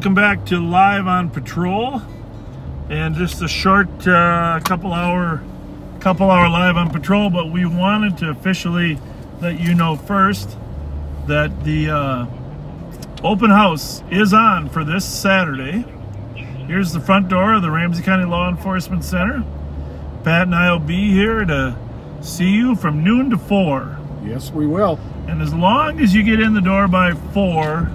Welcome back to Live on Patrol. And just a short uh, couple hour couple hour live on patrol, but we wanted to officially let you know first that the uh, open house is on for this Saturday. Here's the front door of the Ramsey County Law Enforcement Center. Pat and I will be here to see you from noon to 4. Yes, we will. And as long as you get in the door by 4,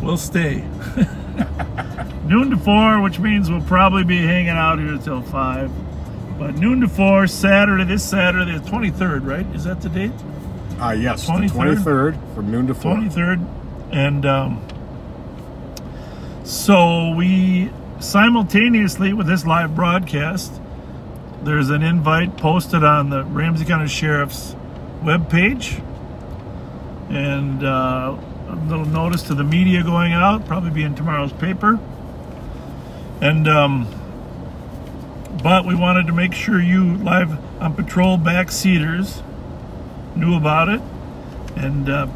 we'll stay. noon to 4, which means we'll probably be hanging out here until 5. But noon to 4, Saturday, this Saturday, the 23rd, right? Is that the date? Uh, yes, 23rd? the 23rd from noon to 4. 23rd. And um, so we simultaneously with this live broadcast, there's an invite posted on the Ramsey County Sheriff's webpage. And uh, a little notice to the media going out, probably be in tomorrow's paper. And um, but we wanted to make sure you live on patrol back backseaters knew about it. And uh,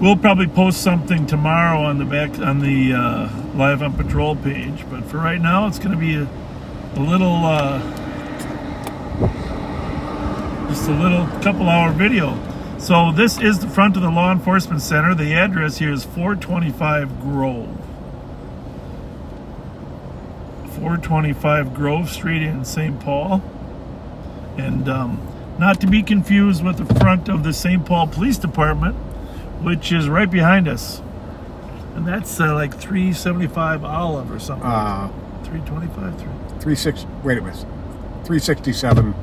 we'll probably post something tomorrow on the back on the uh, live on patrol page. But for right now, it's going to be a, a little, uh, just a little couple hour video. So this is the front of the law enforcement center. The address here is 425 Grove. 425 Grove Street in St. Paul. And um, not to be confused with the front of the St. Paul Police Department, which is right behind us. And that's uh, like 375 Olive or something. Uh, 325. Three. three six. Wait a minute. 367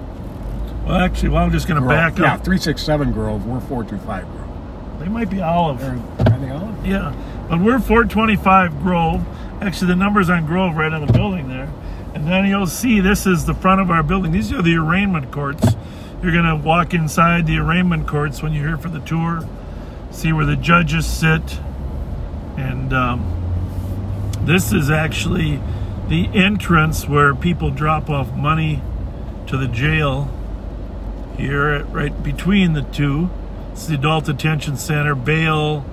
Well, actually, well, I'm just going to back Yeah, up. 367 Grove. We're 425 Grove. They might be Olive. They're, are they on? Yeah, but we're 425 Grove. Actually, the numbers on Grove right on the building there. And then you'll see this is the front of our building. These are the arraignment courts. You're going to walk inside the arraignment courts when you're here for the tour, see where the judges sit. And um, this is actually the entrance where people drop off money to the jail here, right between the two. It's the Adult Detention Center, bail,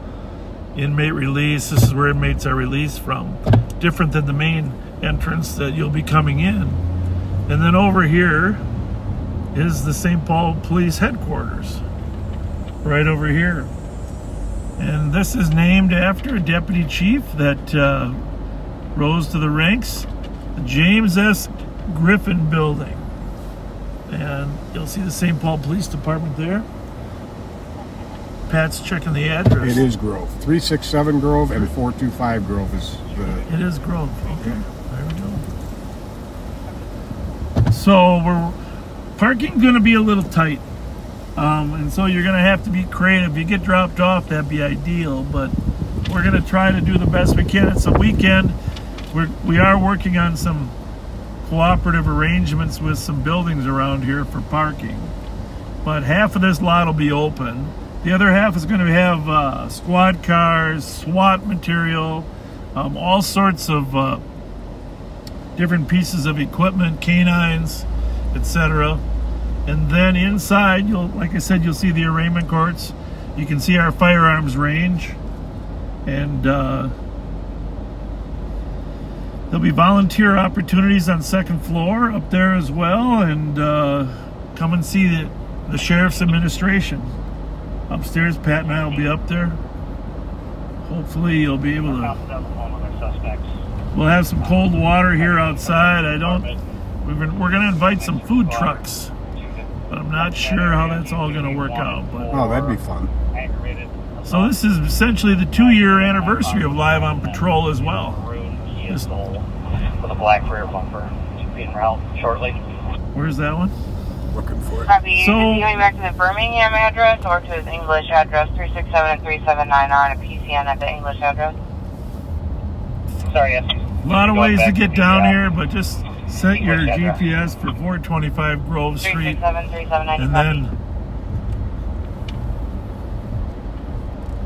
inmate release. This is where inmates are released from. Different than the main entrance that you'll be coming in. And then over here is the St. Paul Police Headquarters. Right over here. And this is named after a deputy chief that uh, rose to the ranks, the James S. Griffin Building. And you'll see the St. Paul Police Department there. Pat's checking the address. It is Grove. 367 Grove and 425 Grove is the. It is Grove. Okay, there we go. So we're parking going to be a little tight, um, and so you're going to have to be creative. If you get dropped off, that'd be ideal. But we're going to try to do the best we can. It's a weekend. We're, we are working on some cooperative arrangements with some buildings around here for parking. But half of this lot will be open. The other half is going to have uh, squad cars, SWAT material, um, all sorts of uh, different pieces of equipment, canines, etc. And then inside, you'll, like I said, you'll see the arraignment courts. You can see our firearms range, and uh, there'll be volunteer opportunities on second floor up there as well. And uh, come and see the, the sheriff's administration upstairs. Pat and I will be up there. Hopefully, you'll be able to. We'll have some cold water here outside. I don't. We've been, we're going to invite some food trucks, but I'm not sure how that's all going to work out. But Oh, that'd be fun. so this is essentially the two-year anniversary of Live on Patrol as well. With a black rear bumper. Should be en route shortly. Where's that one? Looking for it. Copy. So- So, is he going back to the Birmingham address or to his English address? 367 and 379 on a PCN at the English address. Sorry, yes. A lot of ways to get down uh, here, but just set your GPS for 425 Grove Street, 367 and then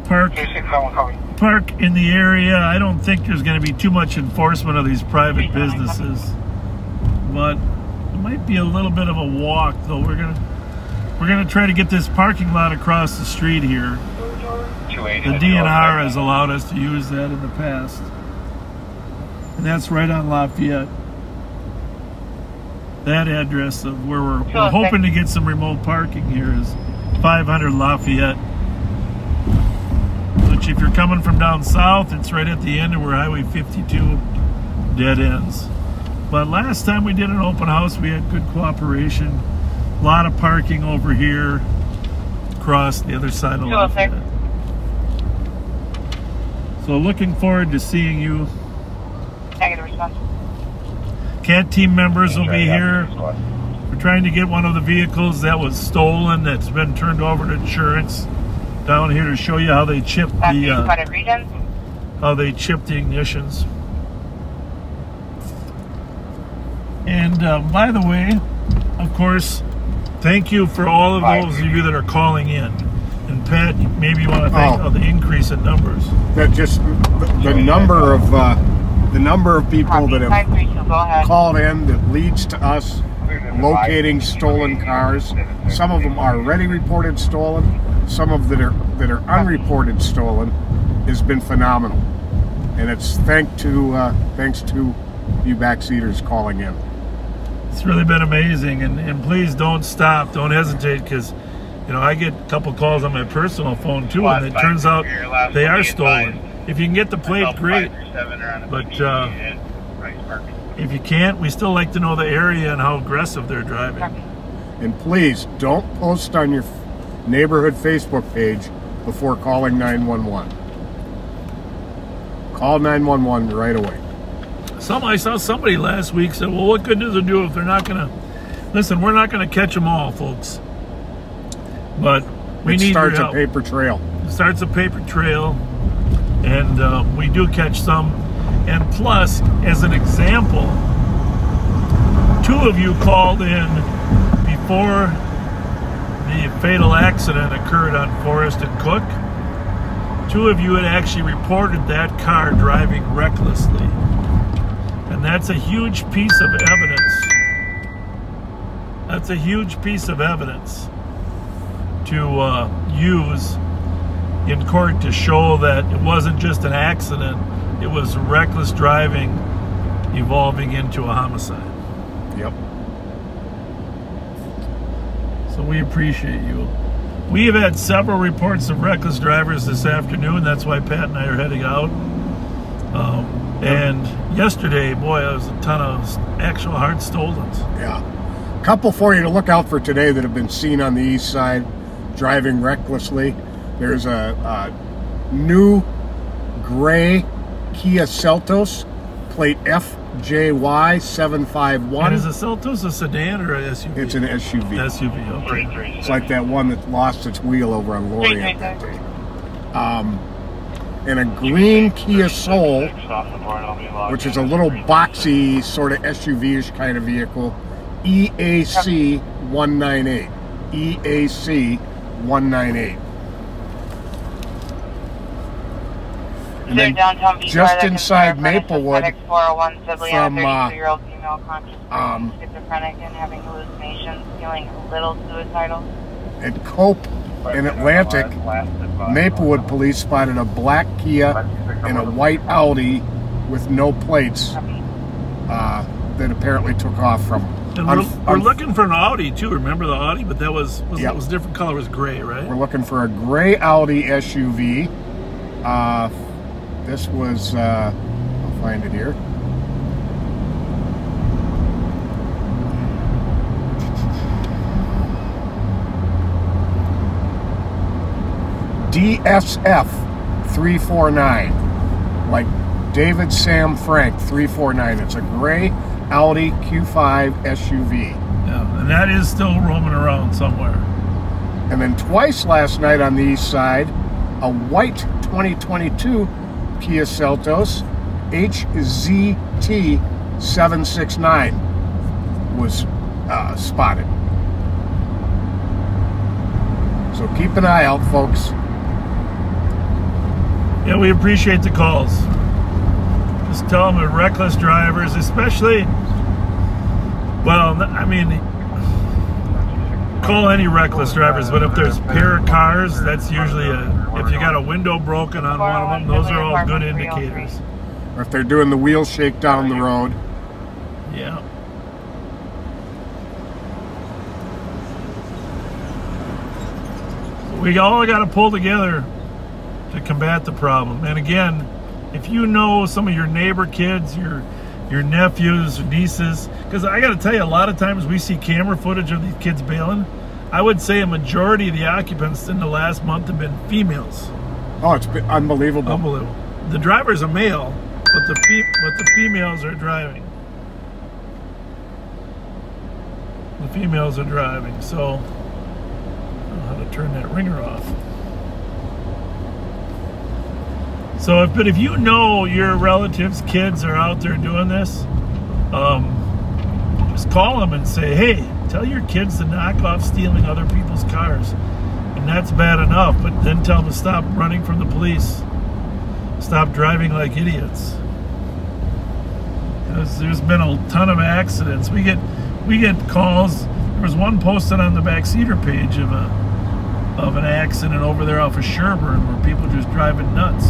park 367 copy. Park in the area. I don't think there's going to be too much enforcement of these private businesses, but it might be a little bit of a walk. Though we're gonna we're gonna try to get this parking lot across the street here. The DNR has allowed us to use that in the past, and that's right on Lafayette. That address of where we're, we're hoping to get some remote parking here is 500 Lafayette. Which, if you're coming from down south, it's right at the end of where Highway 52 dead ends. But last time we did an open house, we had good cooperation. A lot of parking over here, across the other side of Sure, sir. Lafayette. So looking forward to seeing you. Negative response. CAT team members will be here. We're trying to get one of the vehicles that was stolen that's been turned over to insurance down here to show you how they chip the uh, Spotted how they chipped the ignitions. And uh, by the way, of course, thank you for all of those of you that are calling in. And Pat, maybe you want to thank Oh. the increase in numbers. That just the, the number of uh, the number of people Copy. that have 532, go ahead. called in that leads to us locating stolen cars. Some of them are already reported stolen. Some of that are that are unreported stolen has been phenomenal, and it's thank to uh, thanks to you backseaters calling in. It's really been amazing, and, and please don't stop, don't hesitate, because you know I get a couple calls on my personal phone too, and it turns out they are stolen. If you can get the plate, great. But, uh, If you can't, we still like to know the area and how aggressive they're driving. And please don't post on your neighborhood Facebook page before calling 911. Call 911 right away. Some I saw somebody last week said, "Well, what good does it do if they're not going to listen? We're not going to catch them all, folks, but we it need starts your a paper trail. It starts a paper trail, and uh, we do catch some. And plus, as an example, two of you called in before the fatal accident occurred on Forest and Cook. Two of you had actually reported that car driving recklessly. And that's a huge piece of evidence. That's a huge piece of evidence to uh, use in court to show that it wasn't just an accident, it was reckless driving evolving into a homicide. Yep. We appreciate you. We have had several reports of reckless drivers this afternoon. That's why Pat and I are heading out. Um, and yesterday, boy, there was a ton of actual hard stolens. Yeah. A Couple for you to look out for today that have been seen on the east side driving recklessly. There's a, a new gray Kia Seltos, plate FJY751. And is a Seltos a sedan or a SUV? It's an SUV. SUV. Okay. It's like that one that lost its wheel over on Lorient that day. Um, and a green Kia Soul, which is a little boxy sort of SUV-ish kind of vehicle. EAC 198. EAC 198. Is there then downtown just Bar that can inside Maplewood, 401 Sibley from, uh, 32-year-old female conscious um, schizophrenic and having hallucinations, feeling a little suicidal. At Cope in Atlantic, Maplewood police spotted a black Kia and a white Audi with no plates uh, that apparently took off from. And we're, unf- we're unf- looking for an Audi too. Remember the Audi, but that was was Yep. that was a different color. It was gray, right? We're looking for a gray Audi SUV. Uh, this was, uh, I'll find it here. DSF 349. Like David Sam Frank 349. It's a gray Audi Q5 SUV. Yeah, and that is still roaming around somewhere. And then twice last night on the east side, a white 2022 Kia Seltos HZT 769 was uh, spotted. So keep an eye out, folks. Yeah, we appreciate the calls. Just tell them that reckless drivers, especially, well, I mean, call any reckless drivers, but if there's pair of cars, that's usually a, if you got a window broken on one of them, those are all good indicators. Or if they're doing the wheel shake down the road. Yeah. We all got to pull together to combat the problem. And again, if you know some of your neighbor kids, your your nephews, nieces, because I got to tell you, a lot of times we see camera footage of these kids bailing. I would say a majority of the occupants in the last month have been females. Oh, it's unbelievable. Unbelievable. The driver's a male, but the fe- but the females are driving. The females are driving, so I don't know how to turn that ringer off. So, if, but if you know your relatives' kids are out there doing this, um, just call them and say, "Hey, tell your kids to knock off stealing other people's cars." And that's bad enough, but then tell them to stop running from the police. Stop driving like idiots. There's, there's been a ton of accidents. We get we get calls. There was one posted on the backseater page of a of an accident over there off of Sherburne where people just driving nuts.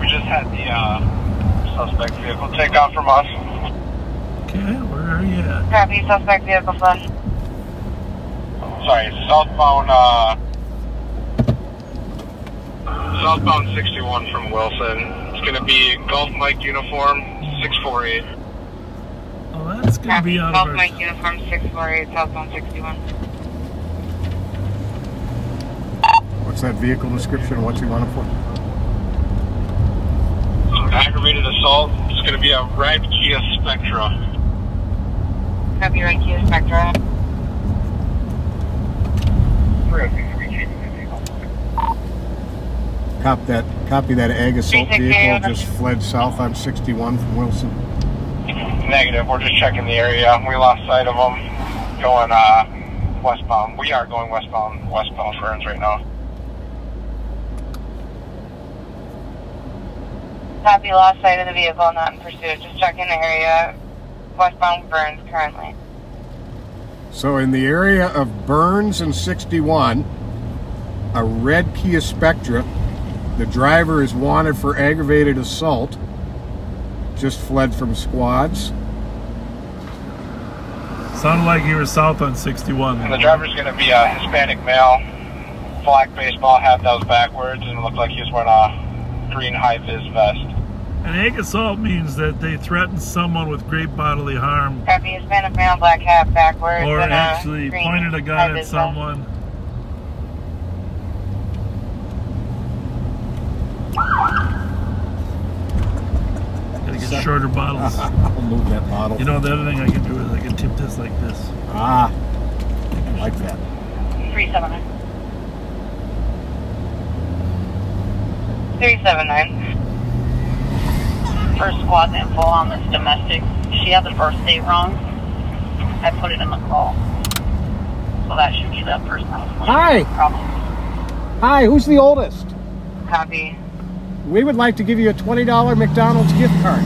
We just had the uh, suspect vehicle take off from us. Okay, where are you at? Copy, suspect vehicle flush. Sorry, southbound, uh, southbound 61 from Wilson. It's gonna be Golf Mike uniform 648. Oh, that's gonna Copy, be out of Golf our. Mike uniform 648, southbound 61. What's that vehicle description? What's he want it for? Aggravated assault. It's gonna be a red Kia Spectra. Copy, right Kia Spectra. Cop that, copy that ag assault vehicle just fled south on 61 from Wilson. Negative. We're just checking the area. We lost sight of them going uh, westbound. We are going westbound, westbound Burns right now. Copy, lost sight of the vehicle, not in pursuit. Just checking the area. Westbound Burns currently. So in the area of Burns and 61, a red Kia Spectra. The driver is wanted for aggravated assault. Just fled from squads. Sounded like you were south on 61. And the driver's gonna be a Hispanic male, black baseball hat that was backwards, and it looked like he was wearing a green high vis vest. An egg assault means that they threaten someone with great bodily harm. Copy. has been a brown black hat backwards. Or uh, actually a pointed a gun at someone. Gotta get shorter bottles. I'll move that bottle. You know, the other thing I can do is I can tip this like this. Ah, I like that. 379. 379. First squad's info on this domestic. She had the birth date wrong. I put it in the call. So that should be the person that Hi. problem. Hi, who's the oldest? Copy. We would like to give you a $20 McDonald's gift card.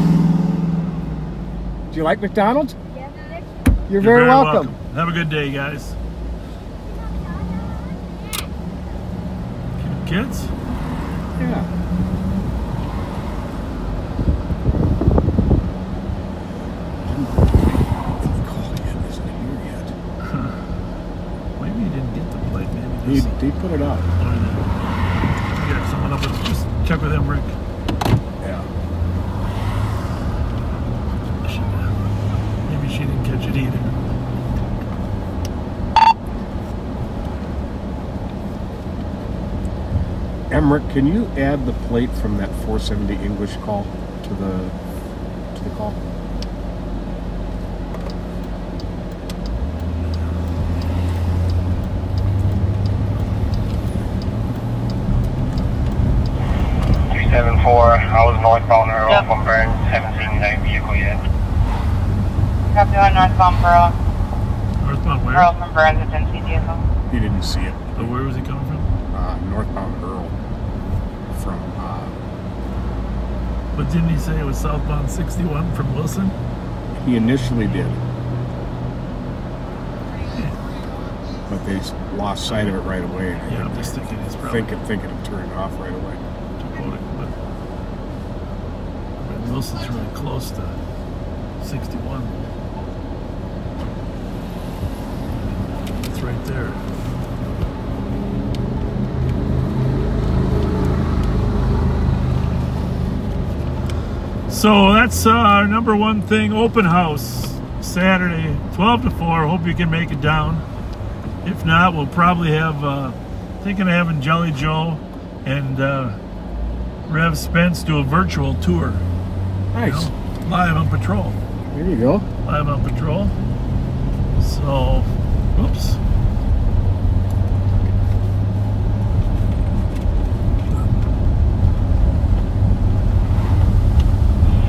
Do you like McDonald's? You're, You're very, welcome. Have a good day, guys. Kids? Yeah. Maybe he didn't get the He, put it up. Yeah, someone up with just check with him, Rick. Yeah. Maybe she didn't catch it either. Emmerich, can you add the plate from that 470 English call to the 4. I was northbound Earl yep. from Burn. Haven't seen that vehicle yet. Copy on northbound Burl. Northbound where? Earl from Burns. I didn't see vehicle. He didn't see it. So where was he coming from? Uh, northbound Earl from. Uh, but didn't he say it was southbound 61 from Wilson? He initially did. But they lost sight of it right away. Yeah, I'm just thinking probably thinking, thinking of turning off right away. Wilson's really close to 61. It's right there. So that's uh, our number one thing open house Saturday, 12 to 4. Hope you can make it down. If not, we'll probably have, uh, thinking of having Jelly Joe and uh, Rev Spence do a virtual tour. You Nice. know, live on patrol. There you go. Live on patrol. So, oops.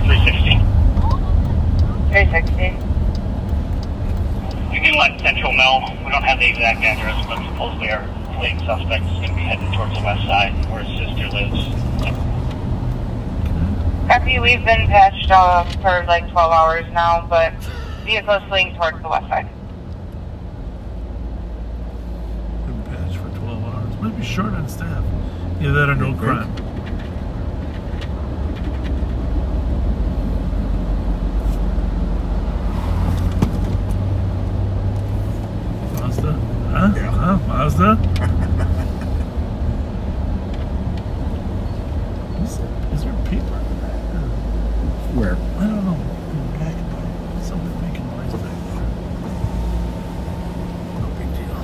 Three sixty. 360. You can let Central know. We don't have the exact address, but supposedly our fleeing suspect is going to be heading towards the west side where his sister lives. Copy, we've been patched uh, for like 12 hours now, but vehicle's fleeing towards the west side. Been patched for 12 hours. Might be short on staff. Either that or no think? crime. Mazda? Huh? Yeah. Huh? Mazda? is, there, is there paper? Where? I don't know. Back by something making noise back there. No big deal.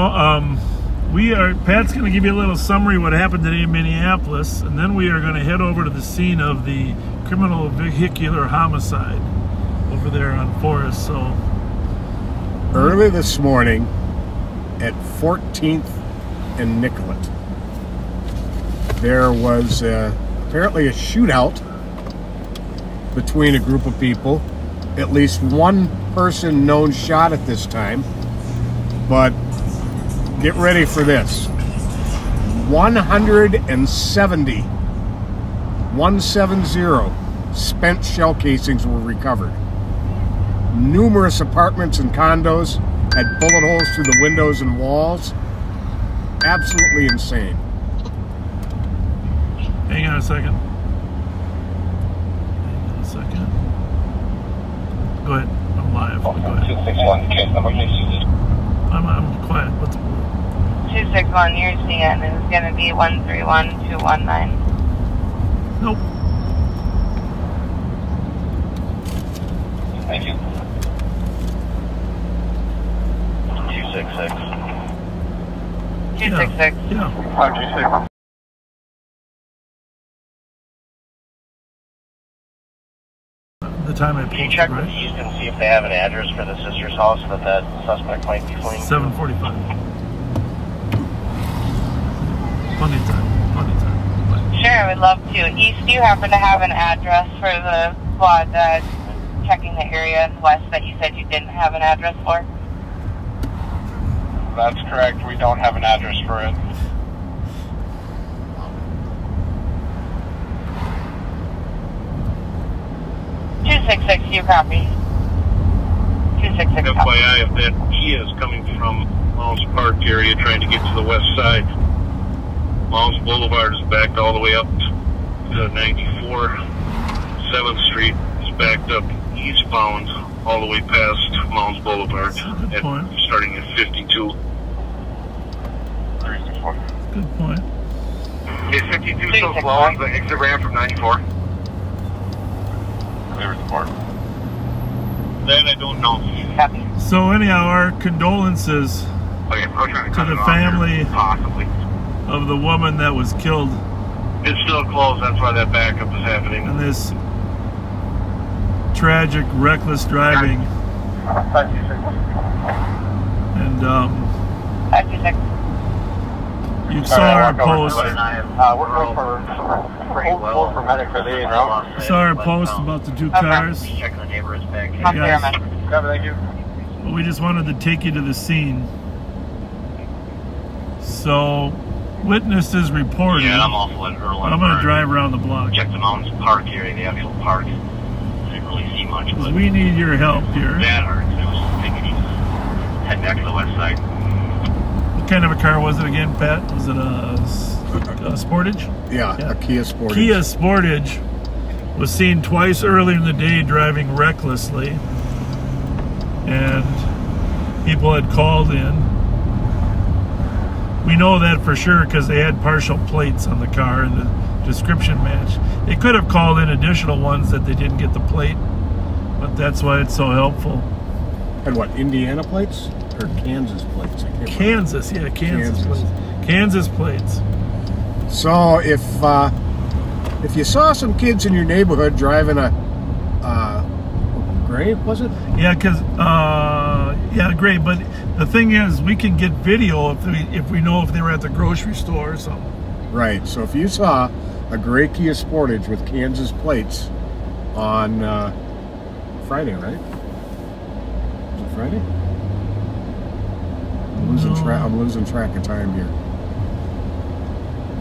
Um, we are. Pat's going to give you a little summary what happened today in Minneapolis, and then we are going to head over to the scene of the criminal vehicular homicide over there on Forest. So Early this morning at 14th and Nicollet, there was uh, apparently a shootout between a group of people. At least one person known shot at this time. But get ready for this 170, 170 spent shell casings were recovered numerous apartments and condos had bullet holes through the windows and walls. Absolutely insane. hang on a second. Hang on a second. Go ahead. I'm live. Go ahead. I'm, I'm quiet. What's 261, you're seeing it is going to be 131219. Nope. Thank you. 266. 266. Yeah. 526. The time I Can you check it, with right? East and see if they have an address for the sister's house that that suspect might be fleeing? 745. Plenty of time. Plenty of time. Sure, I would love to. East, do you happen to have an address for the squad that's checking the area in the West that you said you didn't have an address for? That's correct. We don't have an address for it. Two six six, you copy. Two six six. copy. FYI, if that Kia is coming from Mounds Park area trying to get to the west side, Mounds Boulevard is backed all the way up to 94. 7th Street is backed up eastbound all the way past Mounds Boulevard, That's a good at, starting at 52. 364. Good point. Is 52 still slow on the exit ramp from 94? Clear report. That I don't know. So anyhow, our condolences Okay, to To the family. here, Possibly. of the woman that was killed It's still closed, that's why that backup is happening. And this tragic, reckless driving. And um, Five two six. You saw our post. Uh, we're going for, for, medic for route. Saw our post about the two cars. Check the neighbor's back. Copy, guys. Airman. Copy, thank you. But we just wanted to take you to the scene. So, witnesses reported. Yeah, I'm off Earl. I'm going to drive around the block. Check the Mounds Park area, the actual park. I didn't really see much, but we need your help here. that hurts. It was thinking he head back to the west side. What kind of a car was it again, Pat? Was it a Sportage? Yeah, Yeah. a Kia Sportage. Kia Sportage was seen twice earlier in the day driving recklessly, and people had called in. We know that for sure because they had partial plates on the car and the description match. They could have called in additional ones that they didn't get the plate, but that's why it's so helpful. And what, Indiana plates? Or Kansas plates? I can't remember. Kansas, yeah, Kansas, Kansas. plates. Kansas plates. So if uh, if you saw some kids in your neighborhood driving a uh, gray, was it? Yeah, because uh, yeah, gray. But the thing is, we can get video if we if we know if they were at the grocery store or something. Right. So if you saw a gray Kia Sportage with Kansas plates on uh, Friday, right? Was it Friday? I'm losing, No. tra- I'm losing track of time here.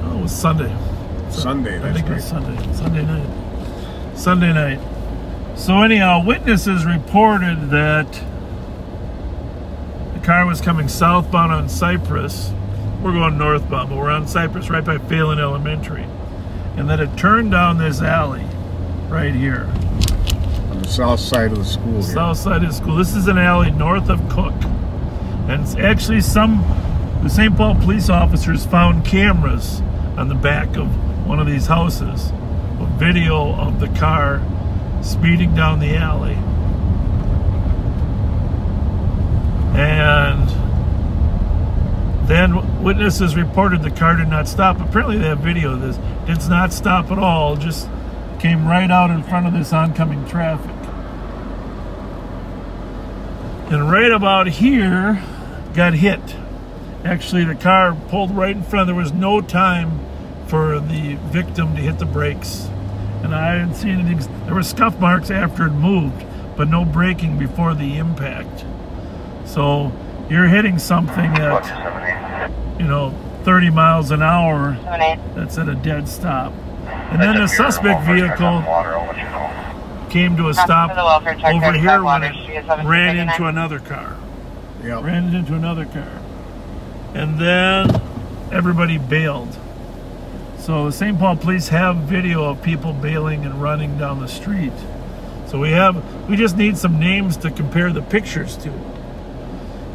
Oh, it was Sunday. Sunday, I think it right. was Sunday. Sunday night. Sunday night. So anyhow, witnesses reported that the car was coming southbound on Cypress. We're going northbound, but we're on Cypress right by Phalen Elementary. And that it turned down this alley right here. On the south side of the school here. south side of the school. This is an alley north of Cook. And actually some, the St. Paul police officers found cameras on the back of one of these houses, a video of the car speeding down the alley. And then witnesses reported the car did not stop. Apparently, they have video of this. Did not stop at all, just came right out in front of this oncoming traffic. And right about here, got hit. Actually, the car pulled right in front. There was no time for the victim to hit the brakes. And I didn't see anything. There were scuff marks after it moved, but no braking before the impact. So you're hitting something at, you know, 30 miles an hour that's at a dead stop. And then the suspect vehicle came to a stop over here when it ran into another car. Yep. Ran into another car. And then everybody bailed. So the St. Paul police have video of people bailing and running down the street. So we have we just need some names to compare the pictures to.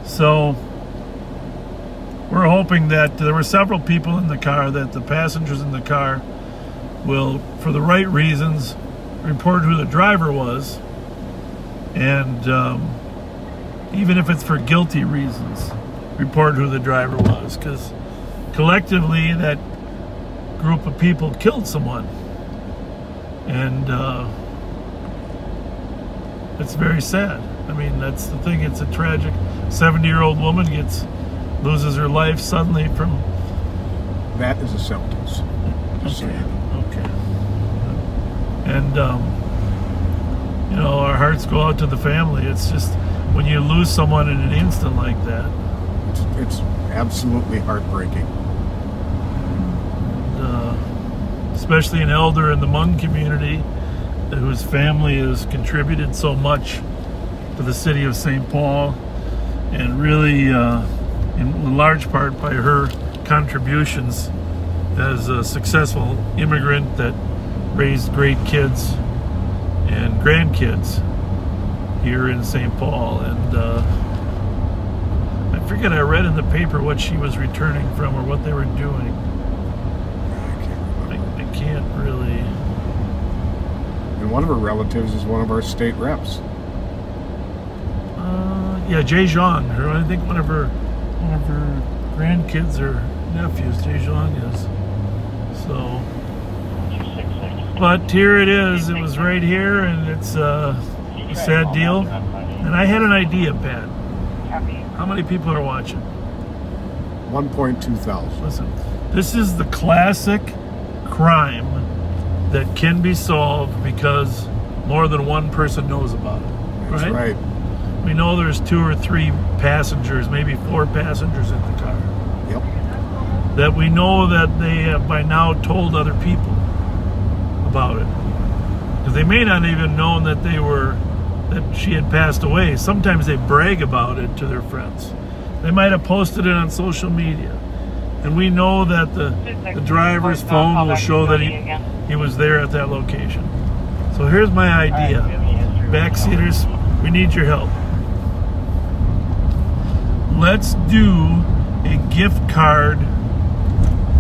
So we're hoping that there were several people in the car that the passengers in the car will, for the right reasons, report who the driver was, and um, even if it's for guilty reasons, report who the driver was, because collectively that group of people killed someone, and uh, it's very sad. I mean, that's the thing. It's a tragic. Seventy-year-old woman gets loses her life suddenly from That is a sentence. Okay. Okay. And um, you know, our hearts go out to the family. It's just when you lose someone in an instant like that. It's, it's absolutely heartbreaking. Uh, especially an elder in the Hmong community whose family has contributed so much to the city of St. Paul, and really, uh, in large part by her contributions as a successful immigrant that raised great kids and grandkids here in St. Paul. And uh, I forget, I read in the paper what she was returning from or what they were doing. I can't I, can't really. And one of her relatives is one of our state reps. Uh, yeah, Jay Xiong. Her, I think one of her, one of her grandkids or nephews, Jay Xiong is. So, but here it is. It was right here, and it's uh, a sad deal. And I had an idea, Pat. How many people are watching? 1.2 thousand. Listen, this is the classic crime that can be solved because more than one person knows about it. That's right. We know there's two or three passengers, maybe four passengers in the car. Yep. That we know that they have by now told other people about it. Because they may not even known that they were that she had passed away. Sometimes they brag about it to their friends. They might have posted it on social media. And we know that the, the driver's phone will show that he, he was there at that location. So here's my idea. Backseaters, we need your help. Let's do a gift card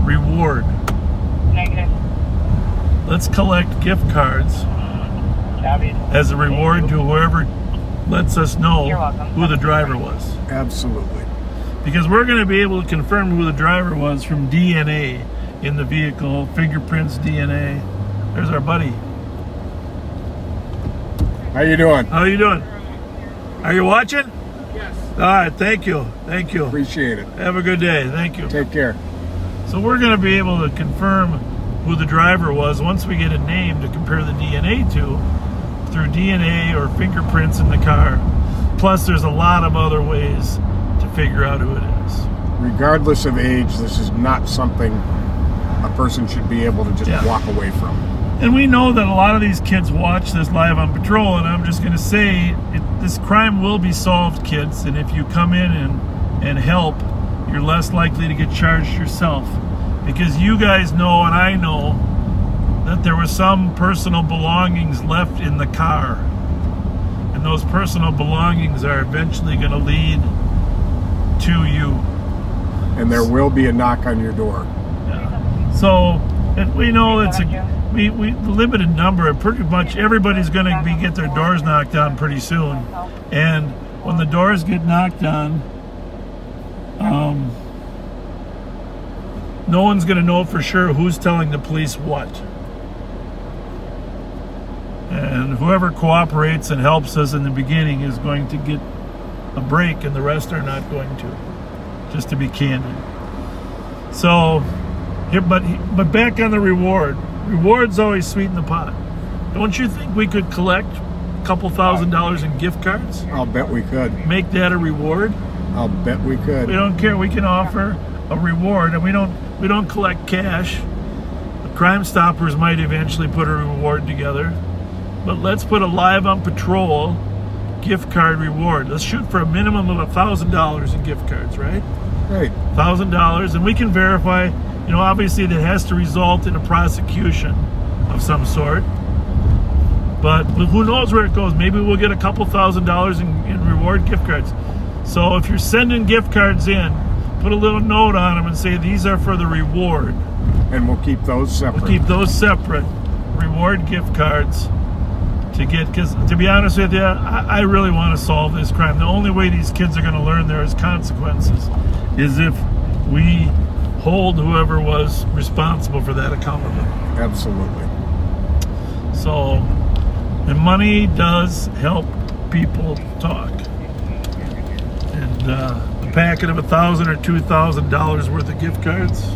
reward. Negative. Let's collect gift cards as a reward to whoever lets us know who the driver was. Absolutely. Because we're going to be able to confirm who the driver was from DNA in the vehicle, fingerprints, DNA. There's our buddy. How you doing? How you doing? Are you watching? Yes. All right, thank you. Thank you. Appreciate it. Have a good day. Thank you. Take care. So we're going to be able to confirm who the driver was once we get a name to compare the DNA to through DNA or fingerprints in the car. Plus, there's a lot of other ways to figure out who it is. Regardless of age, this is not something a person should be able to just Yeah. walk away from. And we know that a lot of these kids watch this live on patrol, and I'm just going to say it, this crime will be solved, kids. And if you come in and, and help, you're less likely to get charged yourself. Because you guys know, and I know, that there were some personal belongings left in the car. And those personal belongings are eventually going to lead to you. And there will be a knock on your door. Yeah. So and we know it's a we, we limited number. Pretty much everybody's going to be get their doors knocked on pretty soon, and when the doors get knocked on, um, no one's going to know for sure who's telling the police what. And whoever cooperates and helps us in the beginning is going to get a break, and the rest are not going to. Just to be candid. So, here, but but back on the reward. Reward's always sweeten the pot. Don't you think we could collect a couple thousand dollars in gift cards? I'll bet we could. Make that a reward? I'll bet we could. We don't care. We can offer a reward, and we don't we don't collect cash. The Crime Stoppers might eventually put a reward together, but let's put a live on patrol gift card reward. Let's shoot for a minimum of a thousand dollars in gift cards, right? Right. thousand dollars, and we can verify. You know, obviously that has to result in a prosecution of some sort. But who knows where it goes? Maybe we'll get a couple thousand dollars in, in reward gift cards. So if you're sending gift cards in, put a little note on them and say these are for the reward. And we'll keep those separate. We'll keep those separate. Reward gift cards to get, because to be honest with you, I, I really want to solve this crime. The only way these kids are going to learn there is consequences is if we hold whoever was responsible for that accountable. Absolutely. So, and money does help people talk. And uh, a packet of a thousand or two thousand dollars worth of gift cards.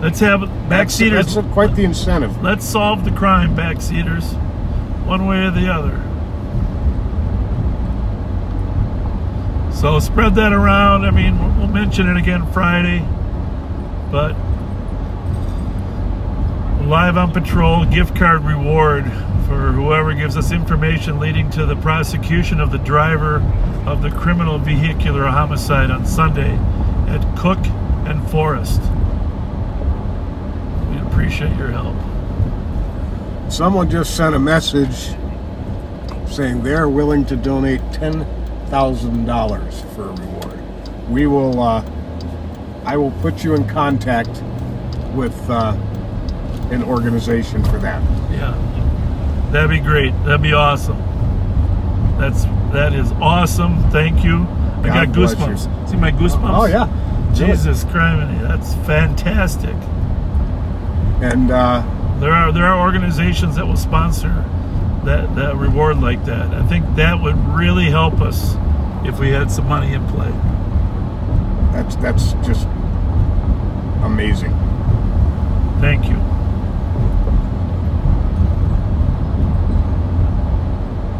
Let's have That's, backseaters. that's quite the incentive. Let's solve the crime, backseaters, one way or the other. So spread that around. I mean, we'll- mention it again Friday, but live on patrol gift card reward for whoever gives us information leading to the prosecution of the driver of the criminal vehicular homicide on Sunday at Cook and Forest. We appreciate your help. Someone just sent a message saying they're willing to donate ten thousand dollars for a reward. We will. Uh, I will put you in contact with uh, an organization for that. Yeah, that'd be great. That'd be awesome. That's that is awesome. Thank you. I got God bless goosebumps. See my goosebumps? Oh yeah, Jesus Christ, that's fantastic. And uh, There are there are organizations that will sponsor that that reward like that. I think that would really help us if we had some money in play. that's that's just amazing. Thank you.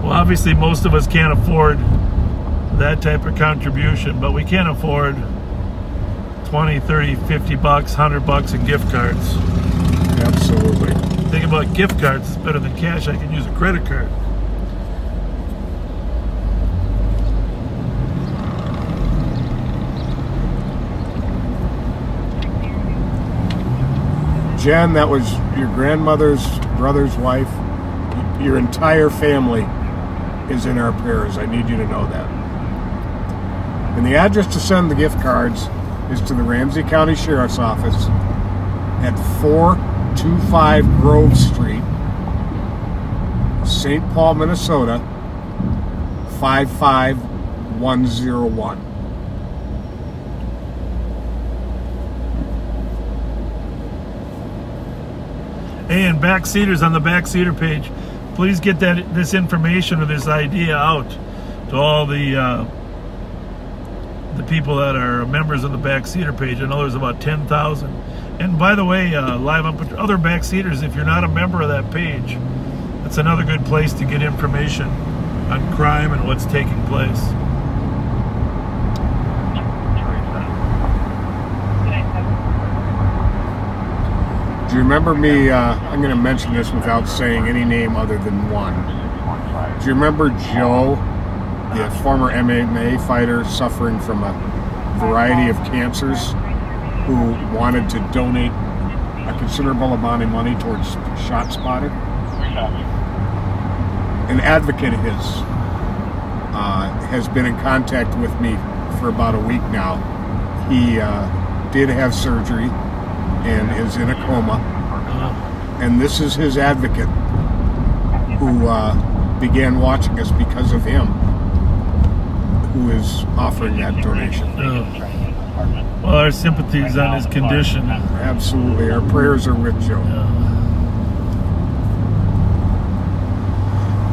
Well, obviously, most of us can't afford that type of contribution, but we can afford 20, 30, 50 bucks, 100 bucks in gift cards. Absolutely. Think about gift cards, it's better than cash. I can use a credit card. Jen, that was your grandmother's brother's wife. Your entire family is in our prayers. I need you to know that. And the address to send the gift cards is to the Ramsey County Sheriff's Office at 425 Grove Street, St. Paul, Minnesota 55101. Hey, and backseaters on the backseater page, please get that this information or this idea out to all the uh, the people that are members of the backseater page. I know there's about ten thousand. And by the way, uh, live on Pat- other backseaters, if you're not a member of that page, that's another good place to get information on crime and what's taking place. Do you remember me? Uh, I'm going to mention this without saying any name other than one. Do you remember Joe, the former MMA fighter suffering from a variety of cancers, who wanted to donate a considerable amount of money towards Shot? An advocate of his uh, has been in contact with me for about a week now. He uh, did have surgery and is in a coma. And this is his advocate who uh, began watching us because of him, who is offering that donation. Uh, well, our sympathies on his condition. Absolutely. Our prayers are with Joe.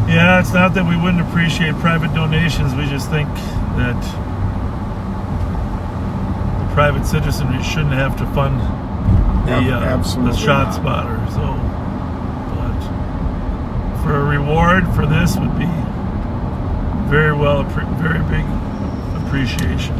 Yeah, it's not that we wouldn't appreciate private donations. We just think that the private citizenry shouldn't have to fund the Ab- uh, the shot not. spotter. So, but for a reward for this would be very well, appre- very big appreciation.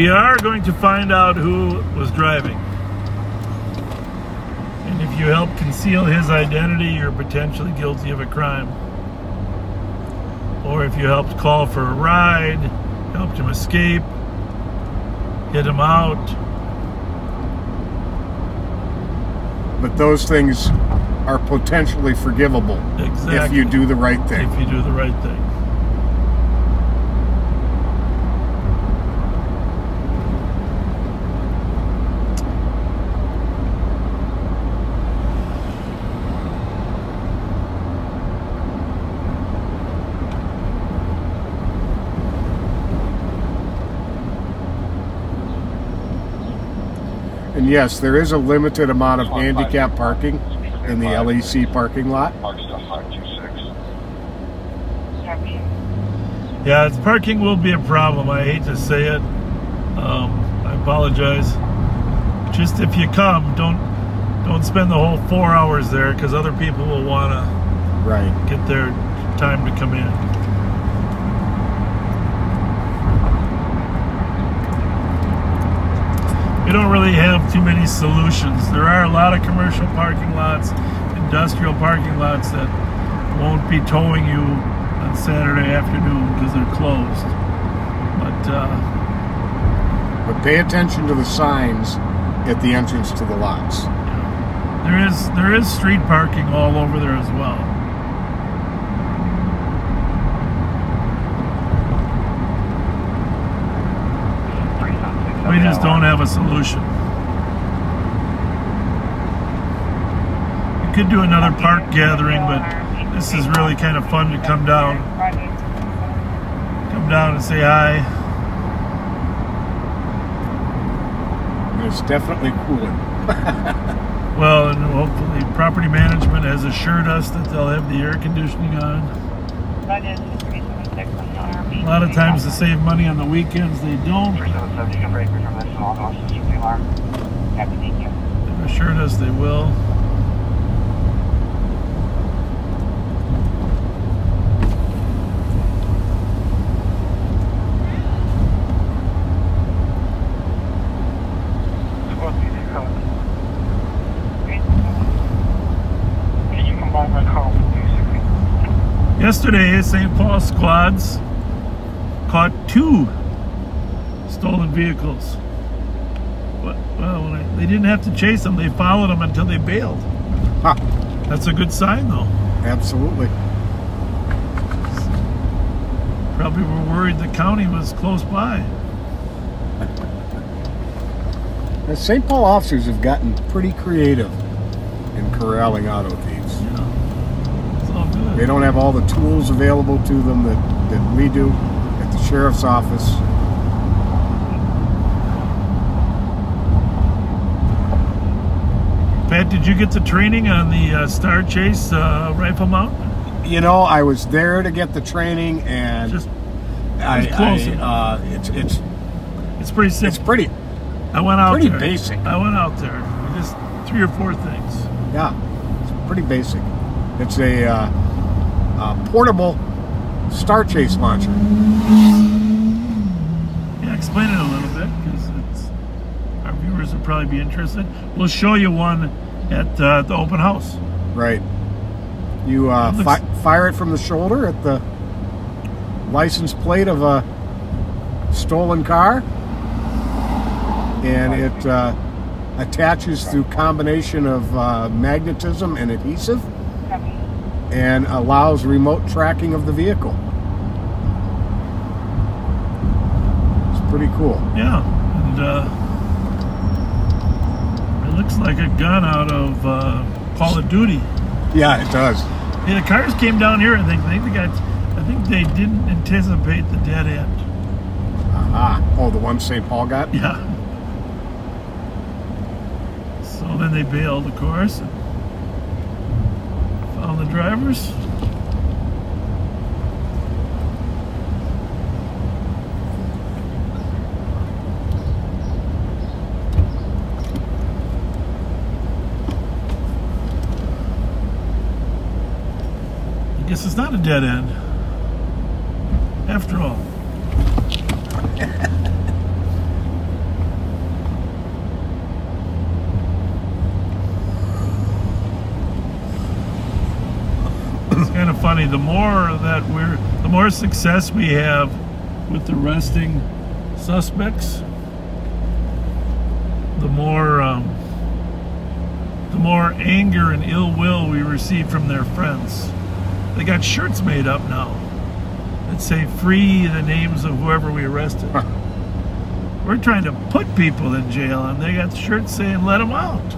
We are going to find out who was driving. And if you help conceal his identity, you're potentially guilty of a crime. Or if you helped call for a ride, helped him escape, hit him out, But those things are potentially forgivable if you do the right thing. if you do the right thing. Yes, there is a limited amount of handicap parking in the LEC parking lot. Park 526. Yeah, it's parking will be a problem. I hate to say it. Um, I apologize. Just if you come, don't don't spend the whole four hours there because other people will want to Right. get their time to come in. We don't really have too many solutions. There are a lot of commercial parking lots, industrial parking lots that won't be towing you on Saturday afternoon because they're closed. But uh, But pay attention to the signs at the entrance to the lots. there is there is street parking all over there as well. We just don't have a solution. We could do another park gathering, but this is really kind of fun to come down, come down and say hi. It's definitely cooler. Well, and hopefully, property management has assured us that they'll have the air conditioning on. That is 376 on the RV. A lot of times to save money on the weekends, they don't. 3770, you can break from this small house, Sister Alarm. Copy, thank you. They've assured us they will. Can you combine my call with 260? Yesterday, St. Paul squads caught two stolen vehicles. But, well, I- they didn't have to chase them; they followed them until they bailed. Ha, That's a good sign, though. absolutely. Probably were worried the county was close by. The St. Paul officers have gotten pretty creative in corralling auto thieves. You know, it's all good. They don't have all the tools available to them that, that we do sheriff's office. Pat, did you get the training on the uh, StarChase uh, rifle mount? You know, I was there to get the training, and Just, I, it's close I, uh, it's it's it's pretty it's pretty. I went out pretty there. basic. I went out there. Just three or four things. Yeah, it's pretty basic. It's a uh, uh, portable StarChase launcher. Yeah, explain it a little bit because it's our viewers will probably be interested. We'll show you one at uh, the open house. Right. You uh, Looks- fi- fire it from the shoulder at the license plate of a stolen car, and it uh, attaches through combination of uh, magnetism and adhesive. And allows remote tracking of the vehicle. It's pretty cool. Yeah, and uh, it looks like a gun out of uh, Call of Duty. Yeah, it does. Yeah, the cars came down here. I think. I think they got. I think they didn't anticipate the dead end. Ah, oh, the one St. Paul got. Yeah. So then they bailed, of course. The drivers. I guess it's not a dead end. After all. it's kind of funny. The more that we're, the more success we have with arresting suspects, the more, um, the more anger and ill will we receive from their friends. They got shirts made up now that say "Free the names of whoever we arrested." We're trying to put people in jail, and they got shirts saying "Let them out."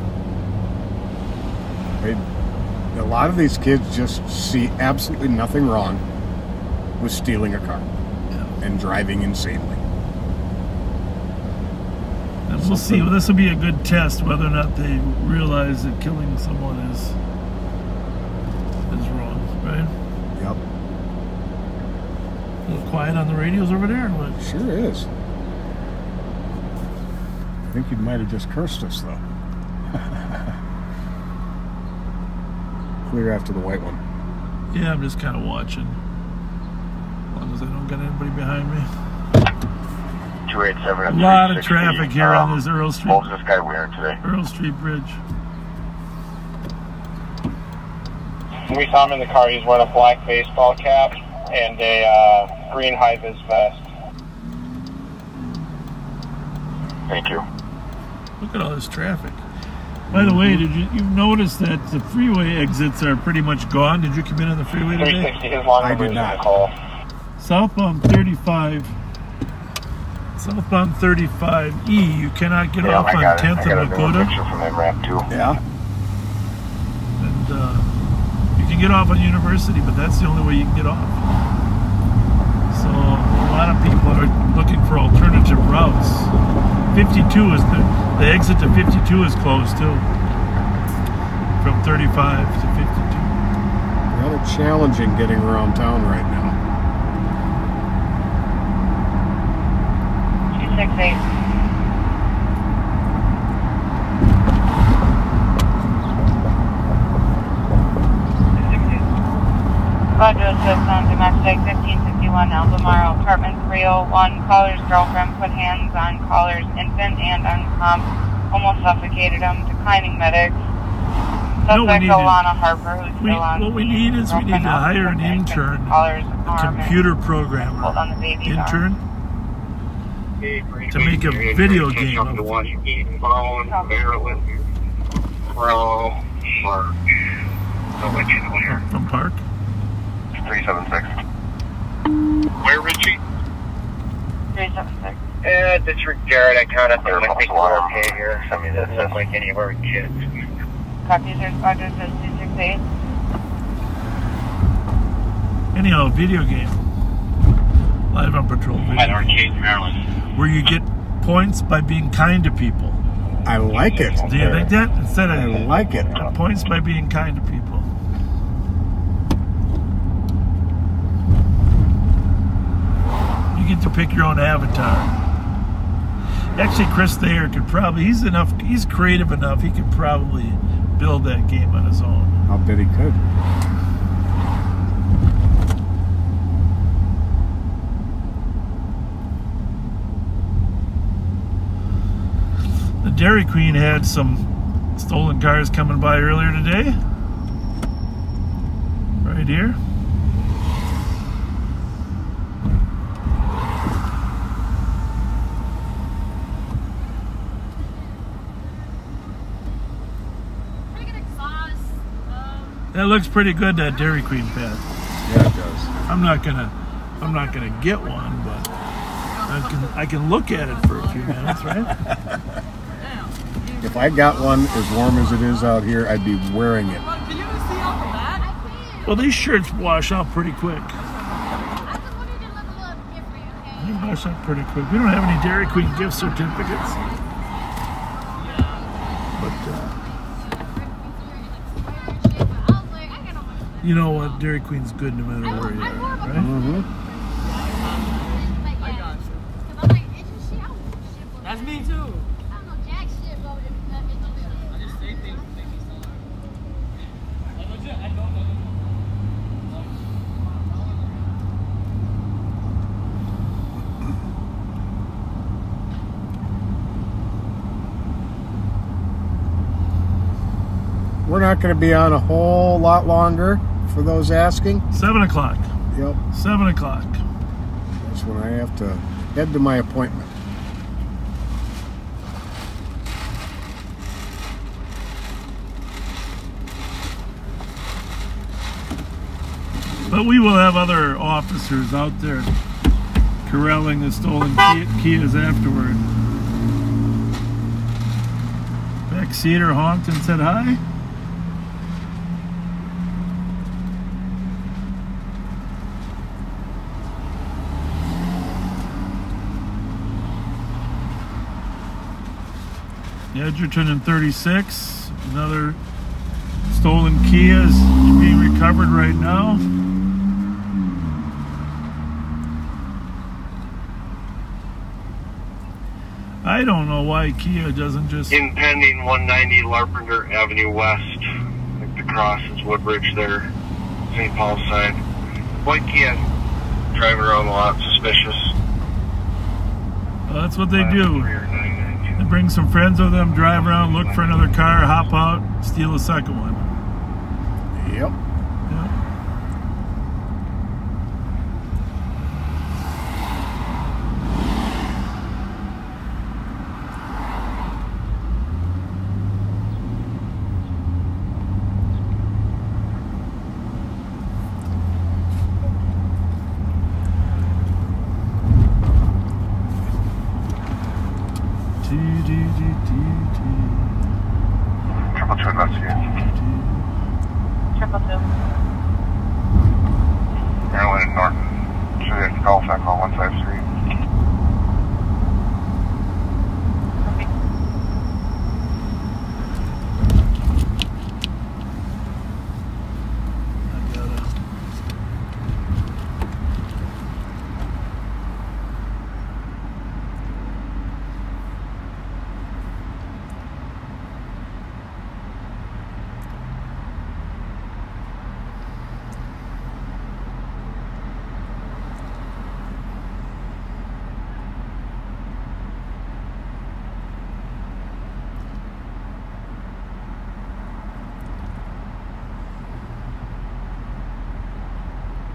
They, a lot of these kids just see absolutely nothing wrong with stealing a car and driving insanely. And we'll see. Well, this will be a good test whether or not they realize that killing someone is is wrong, right? Yep, A little quiet on the radios over there, but sure is. I think you might have just cursed us though. Clear after the white one. yeah, I'm just kind of watching. As long as I don't get anybody behind me. 287 A lot of traffic here on um, this Earl Street Both of this guy wearing today. Earl Street Bridge. We saw him in the car. He's wearing a black baseball cap and a uh, green high vis vest. Thank you. Look at all this traffic. By the way, did you you notice that the freeway exits are pretty much gone? Did you come in on the freeway today? 360, his long I did not. call. Southbound 35. Southbound 35E. You cannot get Yeah, off I on 10th I got a and new Lakota. picture from too. Yeah. And uh, you can get off on University, but that's the only way you can get off. So a lot of people are looking for alternative routes. 52 is the, the exit to 52 is closed too. From 35 to 52. Rather challenging getting around town right now. 268. Roger, assist on domestic 1551 Albemarle apartment 301. Caller's girlfriend put hands on caller's infant and uncomp, almost suffocated him. Declining medics. No, Suspect need Alana Harper, who's we- still on what we need is we need to hire an intern, A computer programmer on the baby's arm. intern to make a video game of Washington, Maryland, Maryland, Row, March. I'll let you know here. from Park. 376. Where, Richie? 376. Uh, disregard. I counted There, them. I think false alarm. we're okay here. I mean, this. Doesn't like any of our kids. Copy, sir. Roger, says 268. Anyhow, video game. Live on patrol. Video At game. Arcade, Maryland. Where you get points by being kind to people. I like it. Do you think that? Instead I like it. points by being kind to people. You get to pick your own avatar. Actually, Chris Thayer could probably, he's enough, he's creative enough, he could probably build that game on his own. I'll bet he could. The Dairy Queen had some stolen cars coming by earlier today. Right here. That looks pretty good, that Dairy Queen pet. Yeah, it does. I'm not gonna, I'm not gonna get one, but I can, I can look at it for a few minutes, right? If I got one as warm as it is out here, I'd be wearing it. Well, these shirts wash out pretty quick. They wash out pretty quick. We don't have any Dairy Queen gift certificates. But uh, you know what? Dairy Queen's good no matter where you are, right? Mm-hmm. That's me too. We're not going to be on a whole lot longer. for those asking. Seven o'clock. Yep, Seven o'clock. that's when I have to head to my appointment. But we will have other officers out there corralling the stolen Ki- Kias afterward. Backseater honked and said hi. Edgerton in 36. Another stolen Kia is being recovered right now. I don't know why Kia doesn't just. Impending 190 Larpenteur Avenue West. Like the cross is Woodbridge there. St. Paul side. White Kia driving around a lot, suspicious. Well, that's what they do. 503 or 992. They bring some friends with them, drive around, look for another car, hop out, steal a second one. Yep. Yeah. Triple two investigation. Triple two. Maryland and Norton. Should have to call back on 153. Okay.